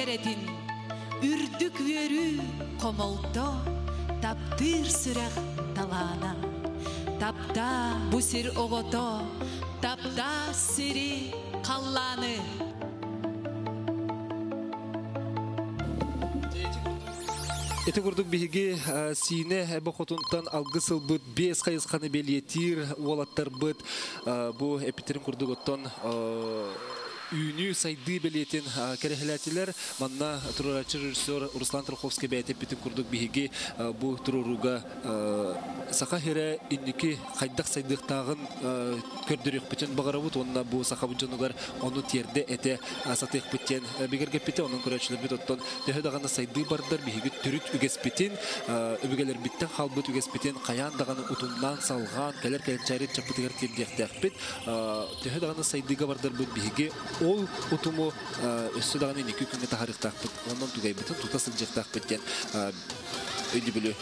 беретин үрдүк үөрү комолто таптыр сүрэх талаана тапта бу сир огото тапта сири қалланы Эти курдук биһиги э, сине эбе хотунтан алгысыл быт бес кайысканы белиетир уолаттар быт э, бу эпитерин курдук үйүнү сайды белиетин керехелятилер манна турарачы режиссер Руслан Труховский бәйтеп биһиги э, бу туруруга э, саха хире инники хайдак сайдыктагын көрдүрүк бүтүн багарабыт онна бу саха бужонугар ону терде эте сатык бүтен бигерге бите онун көрөчүлөр бит оттон сайды бардар биһиги түрүт үгес битин үбүгелер биттен халбыт үгес чапытыгар тирдехтехпит төһө дагана сайдыга бардар бут биһиги ол утуму өссө даганы эки күнгө тахарыктакпыт онон тугай битин тута сылжыктакпыт кен Онотон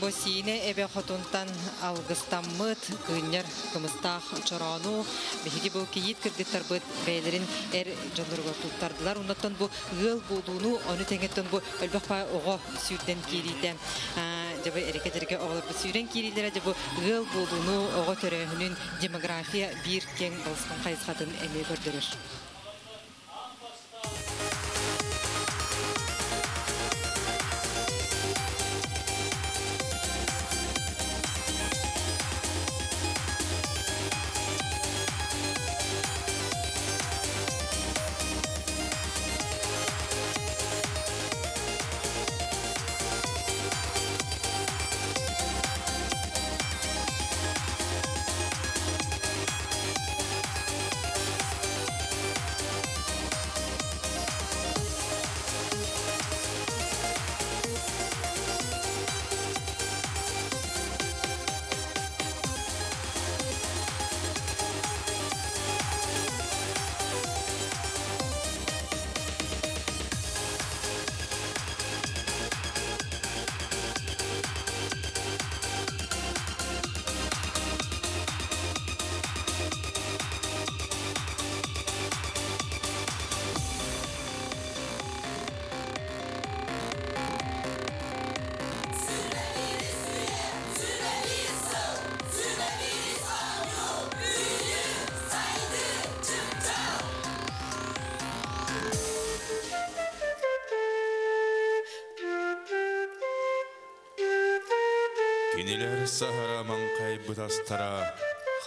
бу сине эбе хотунтан алгыстаммыт кыыннер кымыстаах чорону биһиги бу кийит кырдыттар быт бээлерин эр жолдорго туттардылар. Онотон бу ыыл болууну ону теңеттен бу өлбөх па ого сүүрден киирийте жабы сүүрен киирилere жабы ого төрөһүнүн демография бир кең болускан кайыскатын эме көрдөрөр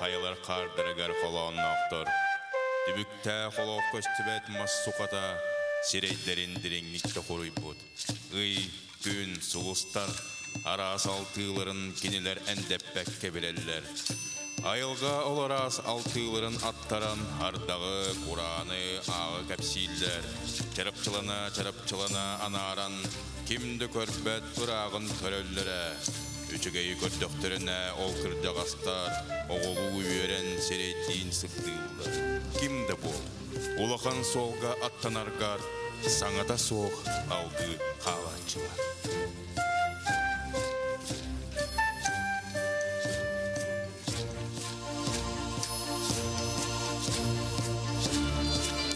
қайылар қардырыгар қолауын ақтыр. Дүбікті қолау көстібет массуқата, сирейдерін діреңнікті құруй бұд. Үй, күн, сұлыстар, ара салтыларын кинилер әндеппәкке білелер. Айылға оларас алтыларын аттаран ардағы құраны ағы кәпсейлер. Чарапчылана, чарапчылана анаран, кимді көрбәт бұрағын төрөллері. Үчігей көрдөктөрүнө ол кырдагастар, оголу үйерен серейдиин сыктыылдар. Кимде бол? Улахан солга аттанаргар, саңата соқ алгы қалачылар.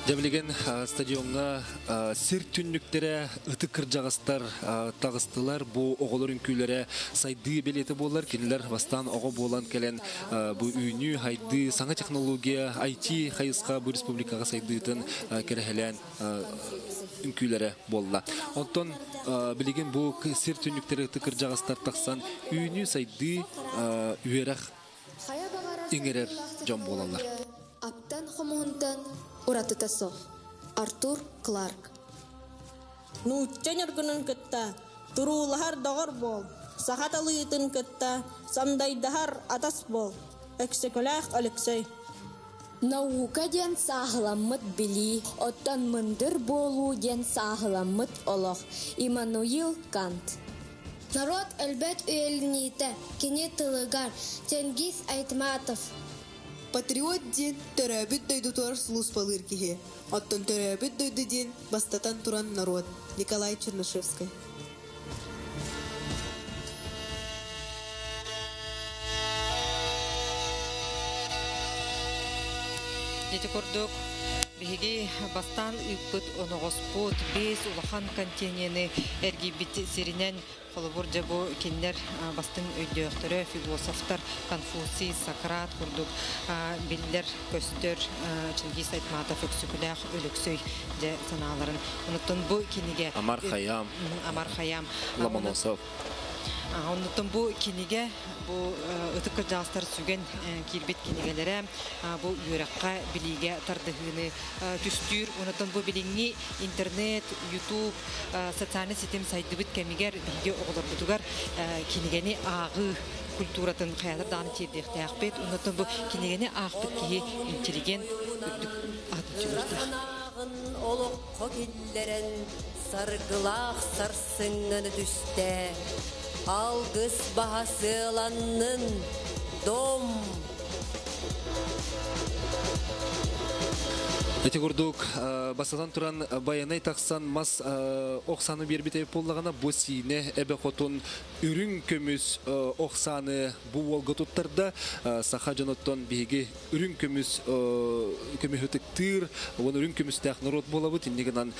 Демлеген стадионга сир түннүктере ыты кыржагастар тагыстылар бу оголор үңкүлөрө сайды билети болар кинилер бастан ого болан келен бу үйнү хайды саңа технология IT хайыска бу республикага сайдыытын керехелен үңкүлөрө болла. Онтон билеген бу сир түннүктере ыты кыржагастар таксан үйнү сайды үерах иңерер жон болалар. Аптан уратыта соқ. Артур Кларк. Нууччан өргүнүн кытта туруулахар догор бол. Сахат алыытын кытта самдайдахар атас бол. Эксекулях Алексей. Наука ден сағыламмыт били, оттан мындыр болу ден сағыламмыт олох. Иммануил Кант. Народ әлбәт өйелніті, кене тылыгар, Тенгиз Айтматов. Патриот ден төрәбіт дөйді туар сұлус балыр кеге. Оттан төрәбіт дөйді ден бастатан туран народ. Николай Чернышевский. Дети курдук биһиги бастан ыппыт оногоспут бес улахан контейнеры эргибит сиринен холобур жабу кинлер а, бастын өйдөктөрө философтар конфуций сократ курдук биллер көстөр чингис айтматов өксүкүлэх өлөксөй же санааларын онуттан бу киниге Амар Хайям. Мгм, амар хаям Ломоносов. А, Оннуттан бу киниге бу ытык кыржаастар сүген э, кирбит кинигелере а, бу юракка билиге тардыгыны э, түстүр. Онуттан бу билиңни интернет ютуб э, социальный сетем сайдыбыт кемигер биге оголорбутугар э, кинигени агы культуратын хаятыр дааны тиердехтээхпет онуттан бу кинигени аахпыт киһи интеллигент олыққа келдерен саргылақ сарсыңын түсте Algıs bahasılanın dom Эти курдук басатан туран баянай таксан мас э, оксаны бербите поллагана бу сине эбе хотун үрүн көмүс э, оксаны бу волга туттарда э, саха жоноттон биги үрүн көмүс тыр он үрүн көмүс тах народ болабыт иннегенан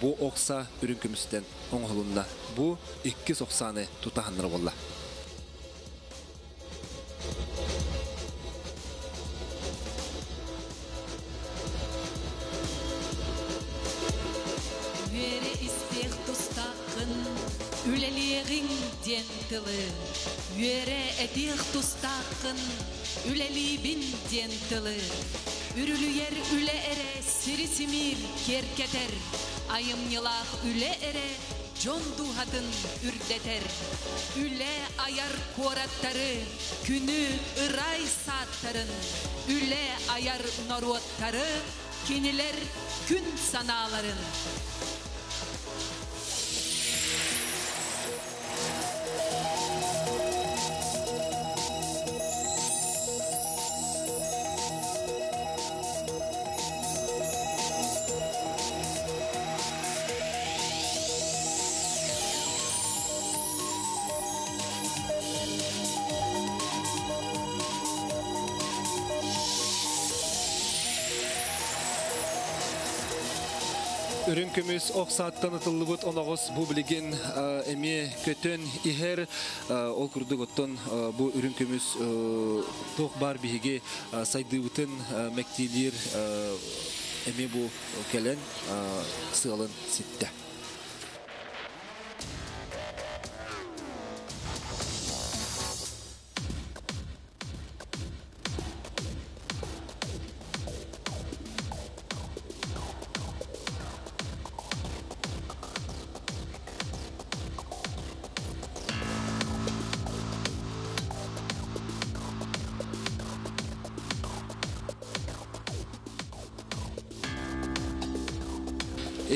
бу окса үрүн көмүстен оңголунда бу икки оксаны тутаханнар болла. Ден тылы. Үере әтех тустақын, үлелебін ден тылы. Үрілуер үле эре, сири симир керкетер. Айым нилах үле эре, жон духатын үрдетер. Үле аяр кораттары, күні ырай саттарын. Үле аяр наруаттары, кенелер күн саналарын. Үрін көміс оқсаттан ұтылыбыт онағыз бұ білеген әме көтін ихер ол күрдік оттон бұ үрін көміс тоқ бар бігі сайдыбытын мәктейлер әме бұ кәлін сығалын сетті.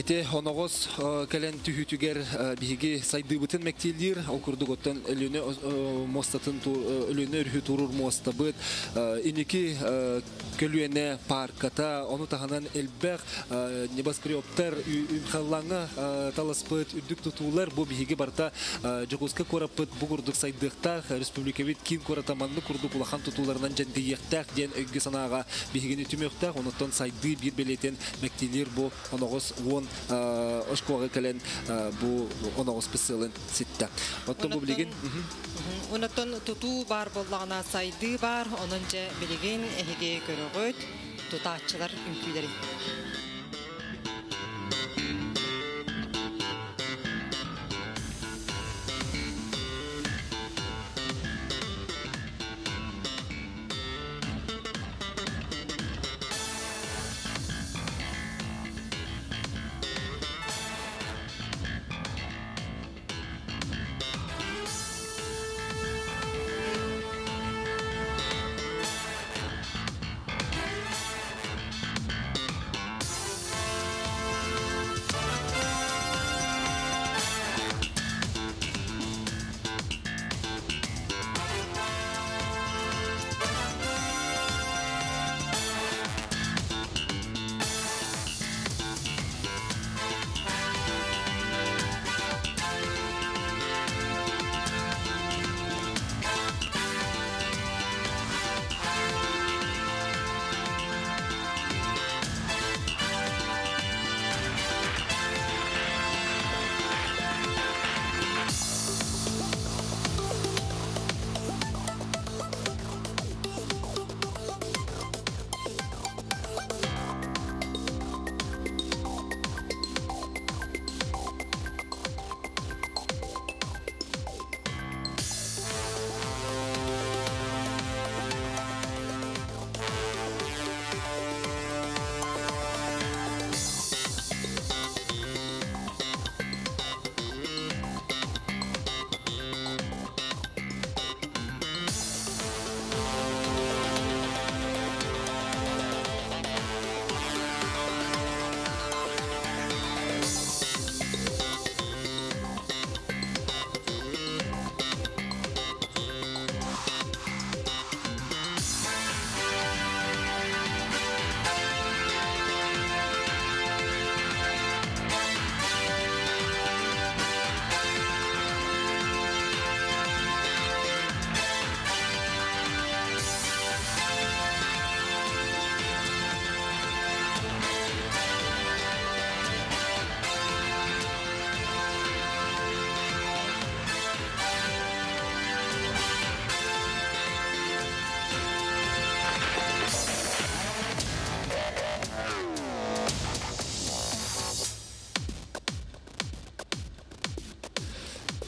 Эте оногос кэлен түхүтүгер биһиги сайдыбытын мектелдир ол курдук оттон өлүнө мостатын өлүнө өрхү турур мостабыт иники көлүене парката ону таханан элбэх небоскрептер үнхаллаңа таласпыт үрдүк тутуулар бу биһиги барта жогуска кораппыт бу курдук сайдыктах республикабит кин коратаманны курдук улахан тутууларынан жандыйяктах диэн өйгө санаага биһигини түмөктах онуттон сайды бир белетен мектелир бу оногос уон. Ошкуага келен бу оногос пысылын ситта оттон бу билигин? Онотон туту бар боллагана сайды бар, онун же билигин эһиге көрөгөт тутаачылар үмкүлери.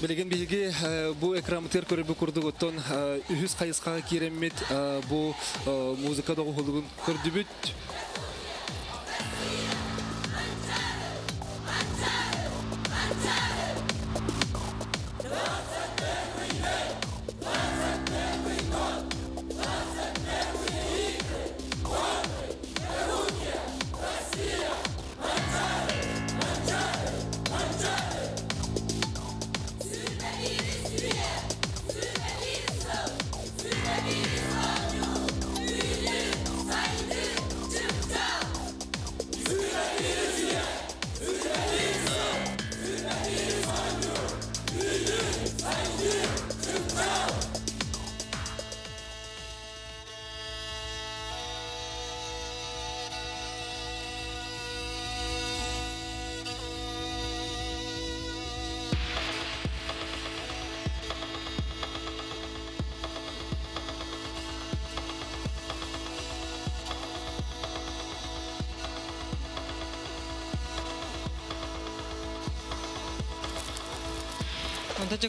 Билеген биһиги э, бу экрамтер көрүбү курдук оттон. Э, үһүс кайыска киреммит э, бу э, музыка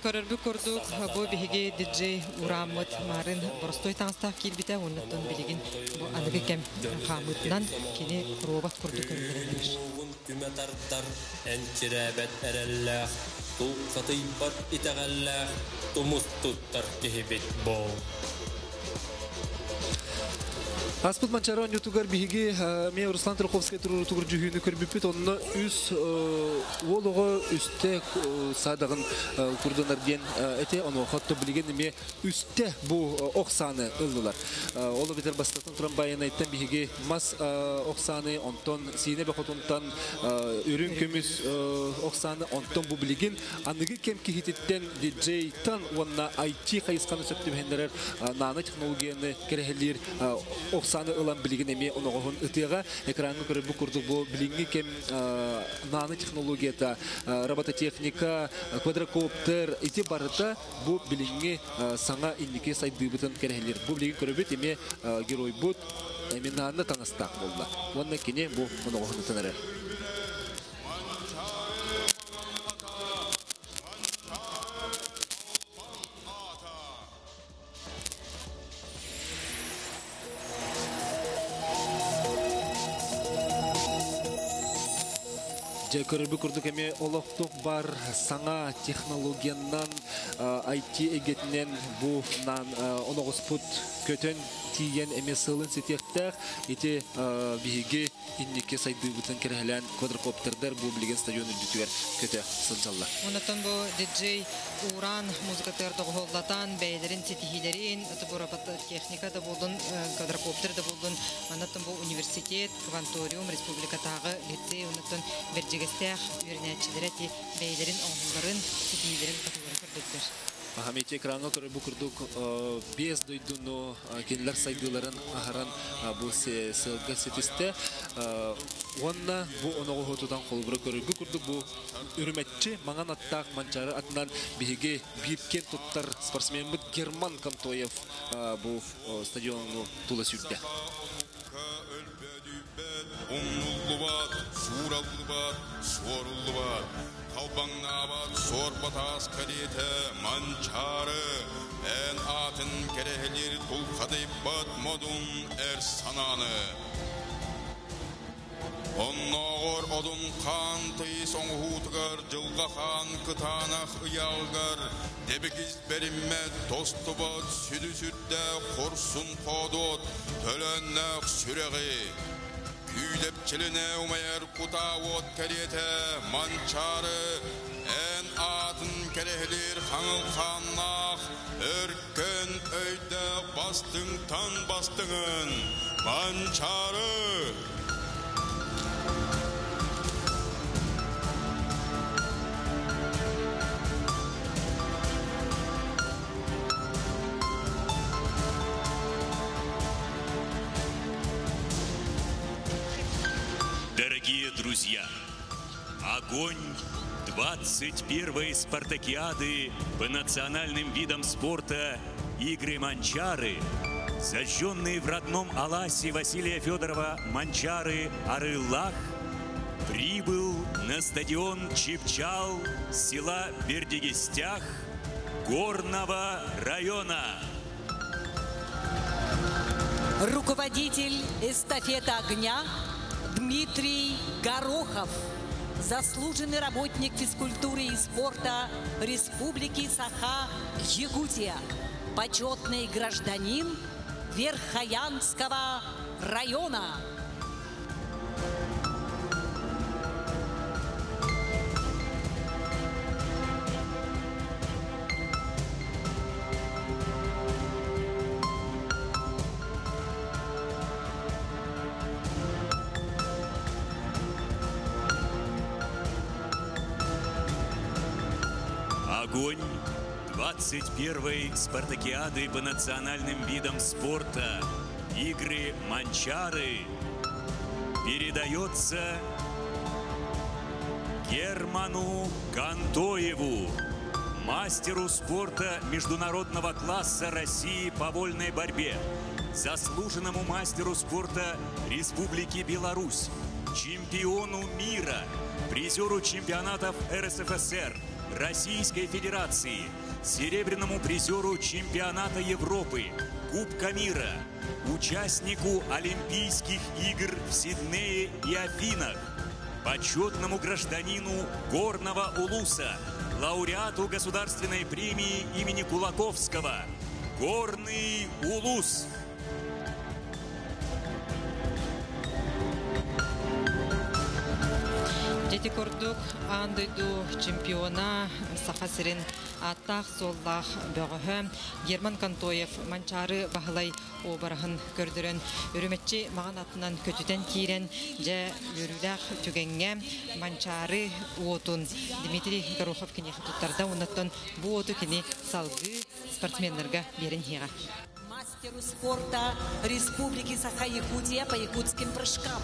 көрөрбү бу биһиги диджей ураммыт марын боростой билигин бу аныгы кем хамытынан кини робот курдук көрүлөр күмәтартар әнчирәбәт әрәлләх тул катыйбат итәгәлләх тумус туттар кехебет бол. Аспыт манчаран ютугар биһиги ме Руслан Труховский туру тугур жүһүнү көрбүппүт. Онно үс олого үстө э, садагын курдунар диен эте оно хотто билген ме үстө бу э, оксаны ылдылар. Оло битер бастатын туран байын айттан биһиги мас э, оксаны онтон сине бехотунтан үрүн көмүс э, оксаны онтон бу билген аныгы кем кихититтен диджей тан онна IT кайысканы сөптү бендерер наны технологияны керехелир оксаны ылан билген эме оногон ытыга экранга көрө бу курдук бу билинги кем э, наны технологията э, робототехника э, квадрокоптер ити барыта бу билинги саңа иннике сайдыбытын керехелир бу билинги көрөбүт эме э, герой бут эме наны таңастак болду онна кине бу оногон көрүбү курдук эме олоктук бар саңа технологиянан IT эгетинен бу оногоспут көтөн тиен эме сылын сетектер ити биһиги иннике сайдыбытын керехелен квадрокоптердер бу билген стадион үдүтүгер көтө сылжалла. Онотон бу диджей уран музыкатыр доголлатан бәйлерин сетихилерин аты бу робот техника да булдун квадрокоптер да булдун онотон бу университет кванториум республикатагы лицей онотон бержегестех үрнәчиләре ти бәйлерин оңларын сетихилерин катыгыры экранга көрө бу курдук без дойдуну кенлер сайдыларын ахаран бу сылга сетисте онна бу оногу хотудан колбура көрө бу курдук бу үрмәтчи маңан аттак манчары атынан биһиге биркен туттар спортсмен Герман Кантоев бу стадионну тула сүрдө. Умнуллубат, Kalbangnabat sorbatas kadite mançarı en atın kerehelir kul kadibbat modun er sananı. Onnoğur odun kan tıyı son hutgar jılga kan kıtanak ıyalgar debekiz berinmet tostubat südü sütte kursun kodot tölennek süreği. Күйлеп чилине умайар кутавот керете манчары Ән атын керехлер хаңыл қаннақ Өркен өйді бастың тан бастыңын Манчары Дорогие друзья, огонь 21-й спартакиады по национальным видам спорта «Игры Манчары», зажженные в родном Аласе Василия Федорова Манчары Арылах, прибыл на стадион Чипчал села Бердигистях Горного района. Руководитель эстафеты огня Дмитрий Горохов. Заслуженный работник физкультуры и спорта Республики Саха-Якутия. Почетный гражданин Верхоянского района. Огонь. 21-й спартакиады по национальным видам спорта. Игры Манчары передается Герману Кантоеву, мастеру спорта международного класса России по вольной борьбе, заслуженному мастеру спорта Республики Беларусь, чемпиону мира, призеру чемпионатов РСФСР, Российской Федерации, серебряному призеру чемпионата Европы, Кубка мира, участнику Олимпийских игр в Сиднее и Афинах, почетному гражданину Горного Улуса, лауреату государственной премии имени Кулаковского, Горный Улус. Дети кордук андыду чемпиона сахасырын аттах соллах Герман Кантоев манчары бахлай обарахын көрдөрөн үрүмәтчи маган атынан көтүтен кирен же үрүләх түгәнгә манчары уотун Дмитрий Горохов кини хатуттарда унаттан бу оту кини салгы спортсменнерга берен хига. Мастеру спорта Республики Саха-Якутия по якутским прыжкам,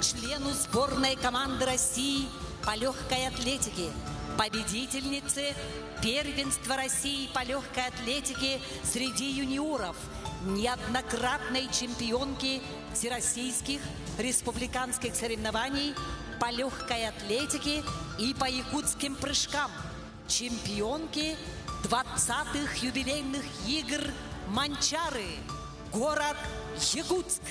члену сборной команды России по легкой атлетике, победительнице первенства России по легкой атлетике среди юниоров, неоднократной чемпионки всероссийских республиканских соревнований по легкой атлетике и по якутским прыжкам, чемпионки 20-х юбилейных игр Манчары, город Якутск.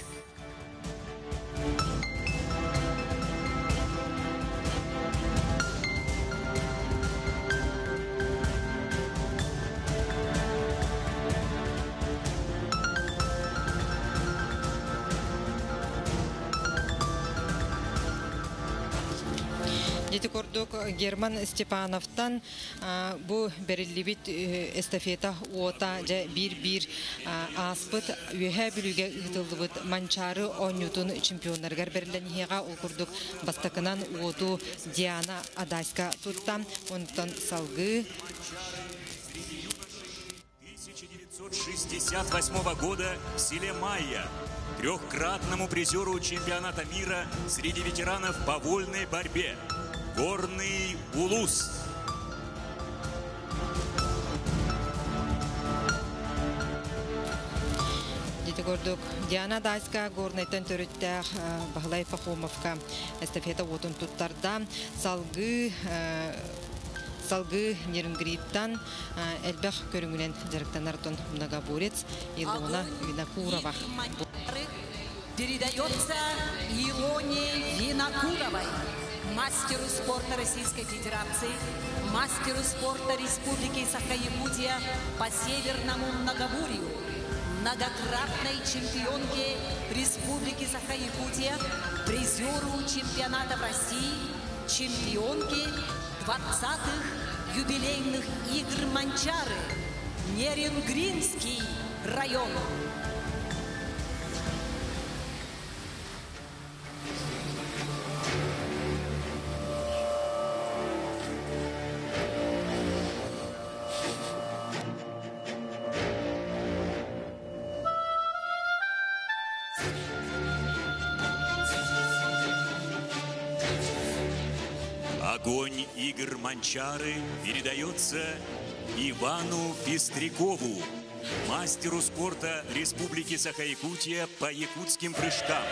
Дети кордук Герман Степановтан а, бу берилибит э, эстафета ота же бир бир а, аспыт үһә бүлүгә ытылыбыт манчары онютун чемпионнаргар берилен хига ул курдук бастакынан уоту Диана Адаська туттан онтан салгы. 1968 года в селе Майя трехкратному призеру чемпионата мира среди ветеранов по вольной борьбе Горный Улус. Дети гордук Диана Дайска горнайтан төрүттәх Бахлай Фахумовка эстафета отун туттарда салгы э, салгы Нерингриптан элбэх көрүңүнен жарыктанартон многоборец Илона Винокурова. Передается Илоне Винокуровой, мастеру спорта Российской Федерации, мастеру спорта Республики Саха-Якутия по Северному Многобурью, многократной чемпионке Республики Саха-Якутия, призеру чемпионатов России, чемпионке 20-х юбилейных игр Манчары, Нерингринский район. Огонь игр Манчары передается Ивану Пестрякову, мастеру спорта Республики Саха-Якутия по якутским прыжкам,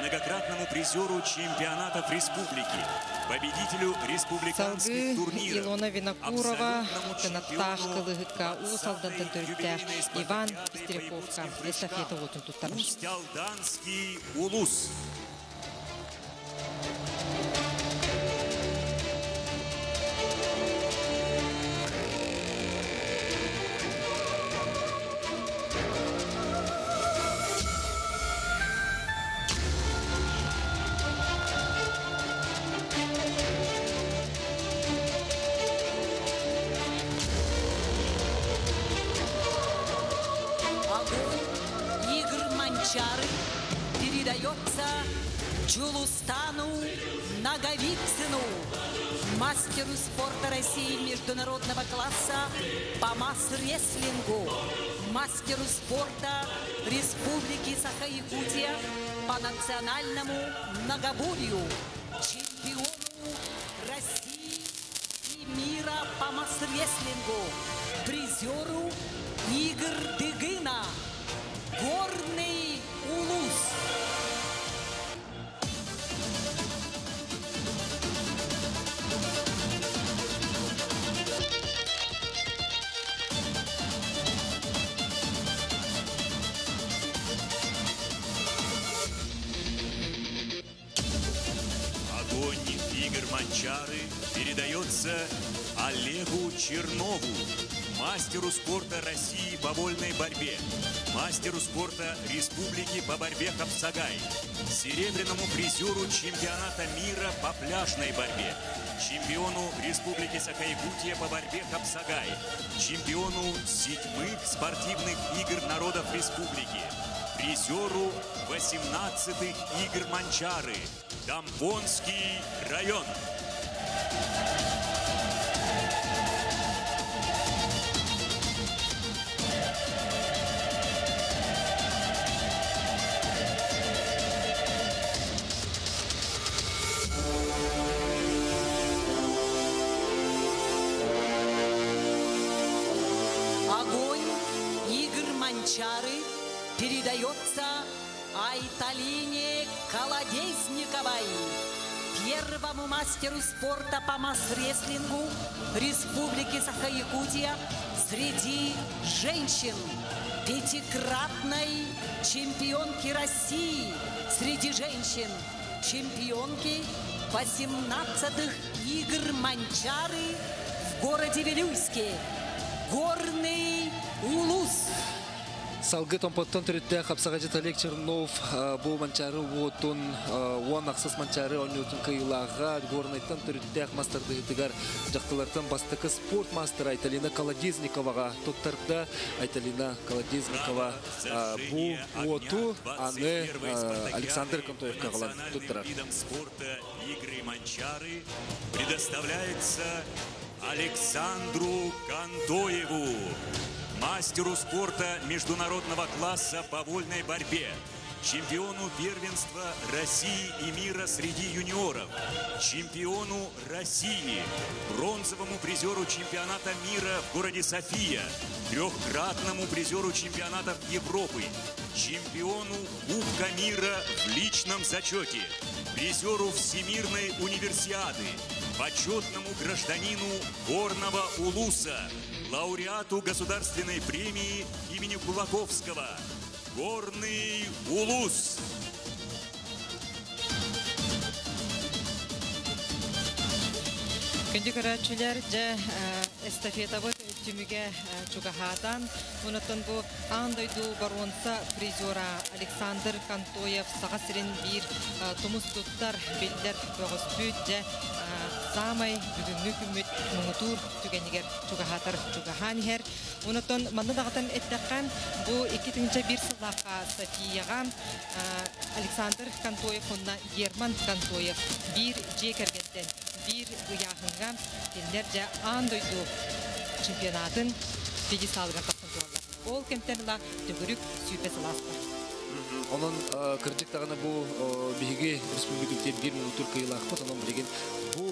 многократному призеру чемпионатов республики, победителю республиканских турниров, Илона Винокурова, Тынаттах Кылыгытка, Усалдан Төнтөрүттә, Иван отын туттарыш. Усть-Алданский улус. Мастеру спорта России международного класса по масс-рестлингу, мастеру спорта Республики Саха-Якутия по национальному многоборью, чемпиону России и мира по масс-рестлингу, призеру Игорь Дыгына, Горный передается Олегу Чернову, мастеру спорта России по вольной борьбе, мастеру спорта Республики по борьбе Хапсагай, серебряному призеру чемпионата мира по пляжной борьбе, чемпиону Республики Саха-Якутия по борьбе Хапсагай, чемпиону седьмых спортивных игр народов республики, призеру 18-х игр Манчары, Дампонский район. Айталине Колодезниковой, первому мастеру спорта по масс-рестлингу Республики Саха-Якутия среди женщин, пятикратной чемпионки России среди женщин, чемпионки 18-х игр Манчары в городе Вилюйске. Горный Улус. Салгы томпоттон түрітті қапсағажы Олег Чернов э, бұл манчары уотун уан ақсыз манчары онютун кыйлаға горнайттан түрітті мастарды етігер жақтылардан бастықы спорт мастер Айталина Колодезниковаға тұттарды Айталина Колодезникова э, бұл уоту аны э, Александр Контоевқа қалан тұттырар. видом спорта игры Манчары предоставляется Александру Кантоеву, мастеру спорта международного класса по вольной борьбе, чемпиону первенства России и мира среди юниоров, чемпиону России, бронзовому призеру чемпионата мира в городе София, трехкратному призеру чемпионатов Европы, чемпиону Кубка мира в личном зачете, призеру Всемирной универсиады, почетному гражданину Горного Улуса, лауреату государственной премии имени Кулаковского, Горный Улус. Күнді көрәтшілер жа эстафета бұд түміге чугахатан. Онытын бұ андайду баронса призора Александр Кантоев сағасырын бір тумус туттар белдер бөғыз бүт жа самай бүгінгі күміт мұңытур түгенігер чугахатар чугаханихер. Онытын манны дағатан әттәққан бұ 2 бір сылаққа Софияға Александр Кантоев, онна Герман uyahınga kendiler de anduydu чемпионатын. Ол сүйпе onun bilgin bu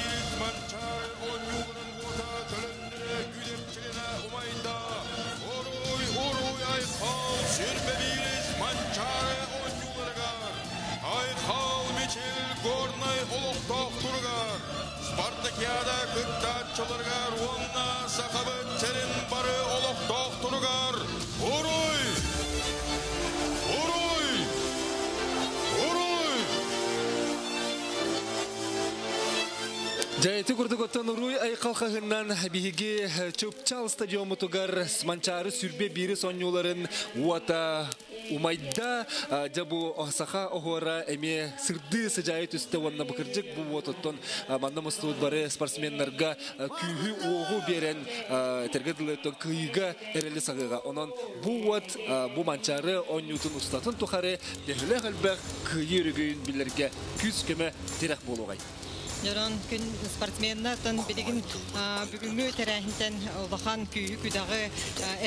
кыттачыларгар, онна сахабыт терин бары Жайты күрдік оттан ұруй айқалқағынан биһиги чөпчал стадион тұгар манчары сүрбе бири сонюларын уата умайда жабу осаха охора эме сырды сыжайы түсті онна бакыржык бу а, манна мустуут бары спортсменнерга а, күйі оғу берен тергеділеттон кыйга эрели сагыга онон бу уот а, бу манчары онютун устатын тухары дехле халбак кыйы күз терек Яран күн спортсменнатын билигин а, бүгүнгү терәһинтен улахан күйү күдагы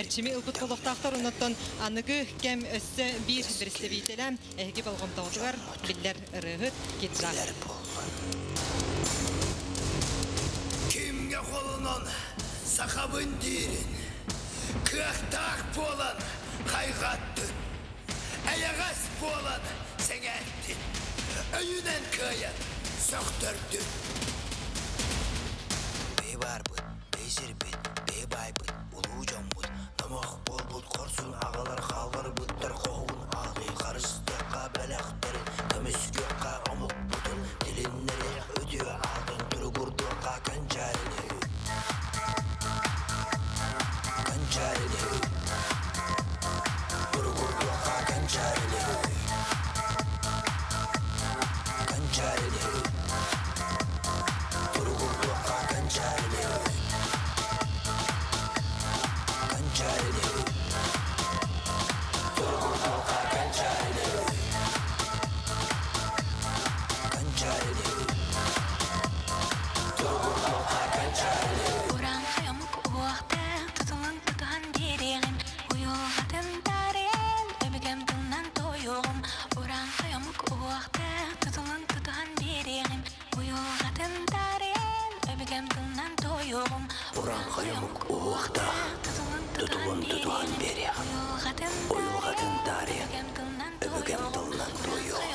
эрчими ылбыт колоктактар оннотон аныгы кем өссө бир представителем эһиги болгомтоотугар биллер ырыгыт кетра Кимге қолынан сақабын дейрін, кықтақ болан қайғаттын, аяғас болан сәңәттін, өйінен кыян сөқтірдін. бейбарбыт бейсербет бейбайбыт улуу жомбут намак болбут корсун агалар халар буттар коун Хаямык уақта тутулун тутуан берег Уйылғатын тарен өбігем тылынан тойығым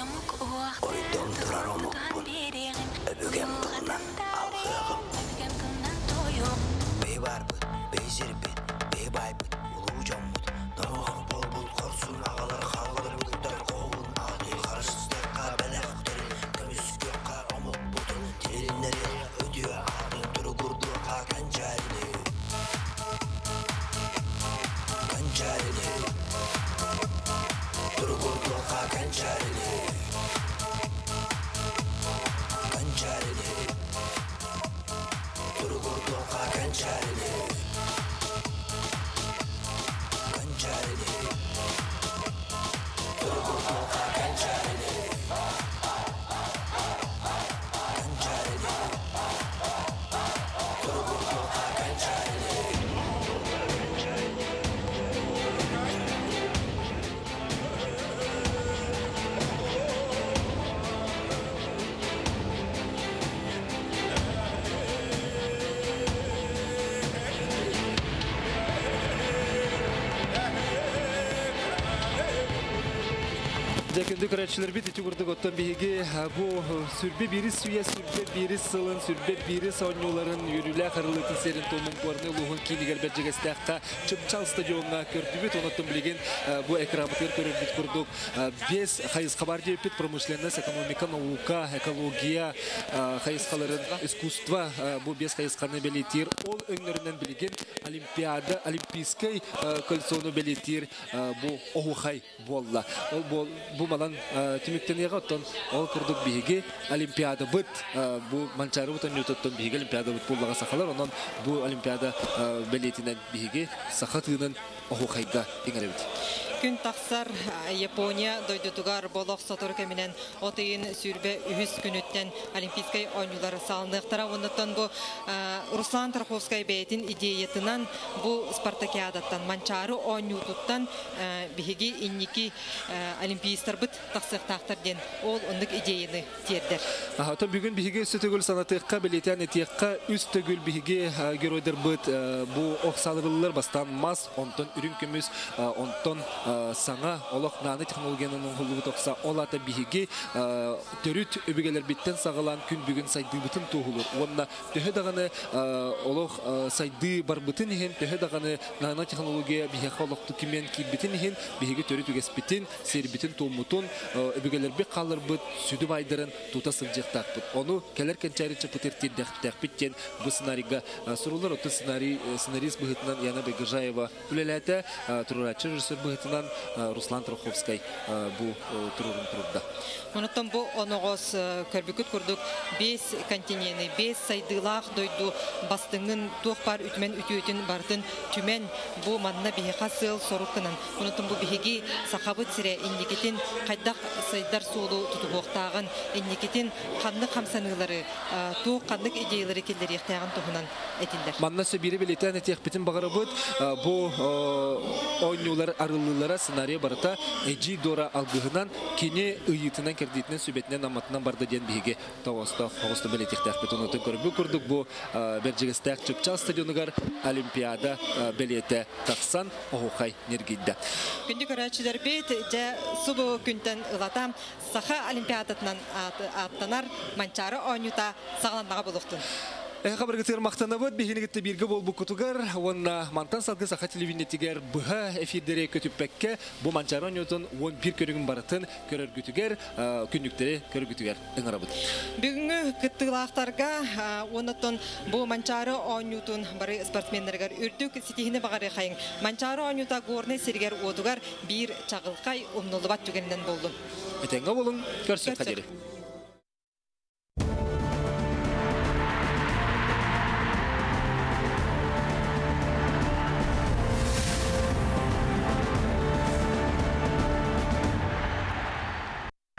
Суя сүрбе бирис сылын сүрбе бирис онноларын үрүлә кырылытын серин томун корны лухун кинигер бәджегестәкка чымчал стадионга көрдүбүт онотун билеген бу экрамытыр көрөрбүт курдук без хайыз хабар промышленность экономика наука экология искусство бу без белетир олимпиада олимпийский кольцону белетир бу оухай болла. Ол бол бу малан түмүктенеге оттон ол курдук биһиги олимпиада быт. Э, бу манчары бутан нютоттон биһиги олимпиада быт буллага сахалар. Онон бу олимпиада э, белетинен биһиги саха тыынын охукайга иңеребит Күн тақсар Япония дойдутугар болоқ сотор кеминен отыйын сүрбе үхіс күніттен Олимпийскай ойнулар салындықтара. Оннаттан бұл а, Руслан Тарховскай бәйтін идеятынан бұл спартакиадаттан манчары ойнутуттан биһиги инники а, олимпийстар быт тақсықтақтар ден ол ондық идеяны тердер. То бүгүн биһиге үстө төгүл санатыакка белетен этиакка үст төгүл биһиге а, геройдер быт. А, бу оксалыбыллар бастан мас онтон үрүн көмүс а, онтон саңа олох наны технологиянын токса ол ата биһиги төрүт өбүгелер биттен сагалан күн бүгүн сайдыбытын туһулур онна төһө даганы а, олох сайды барбытын иһин төһө даганы наны технология биһиха олохту кимен кийбитин иһин биһиги төрүт үгеспитин сербитин туумутун а, өбүгелер бик калырбыт сүдү байдырын тута сылжыктакпыт ону келер кенчариче пытыртин дәхтәхпиттен бу сценарийга а, сурулар оту сценарий э, сценарист быһытынан Яна Бегыржаева үлеләтә турачы режиссер быһытынан а, Руслан Троховскай а, бу э, турурун турда Онуттан бу оногос көрбүкүт курдук бес континені, бес сайдылах дойду. Бастыңын туох бар үтмен үтүөтүн бартын түмен. Бу манна биһиха сыл соруkkынан. Онуттан бу биһиги сахабыт сире инникитин кайдак сайдар суулу тутубуктагын инникитин канны камсанылары, туох каннык идеялары келдери ихтяган тухунан этилдер. Манна сөбири билетен этехпитин багарабыт бу ойнулар арылылара сценарий барыта эжи дора алгыһынан кини ыйытынан кердитинен сүбетинен аматынан барды ден биһиге тоғоста хогосто билетихтәхпит онутун көрбү курдук бу бержигестәк чыпчал стадионугар олимпиада а, билете таксан охукай нергидде Күнді көрәчілер бет, жа субу күнтен ылата саха олимпиадатынан аты- аттанар манчары ойнута сағланнаға болуқтын. Э хабарга тыр мактана бут бихинигитте бирге бол бу кутугар. Онна мантан салгы саха телевидениетигер быха эфирдере көтүппекке бу манчарон ньютон 11 көрүгүн баратын көрөргүтүгер күндүктери көрөргүтүгер ыңырабыт Бүгүнгү кыттыылаактарга онотон бу манчары ойнутун бары спортсмендергер үрдүк ситихине багары хайын. Манчары ойнута горне сиргер одугар бир чагылкай умнулубат жүгенинен болду. этеңге болуң көрсөк кадери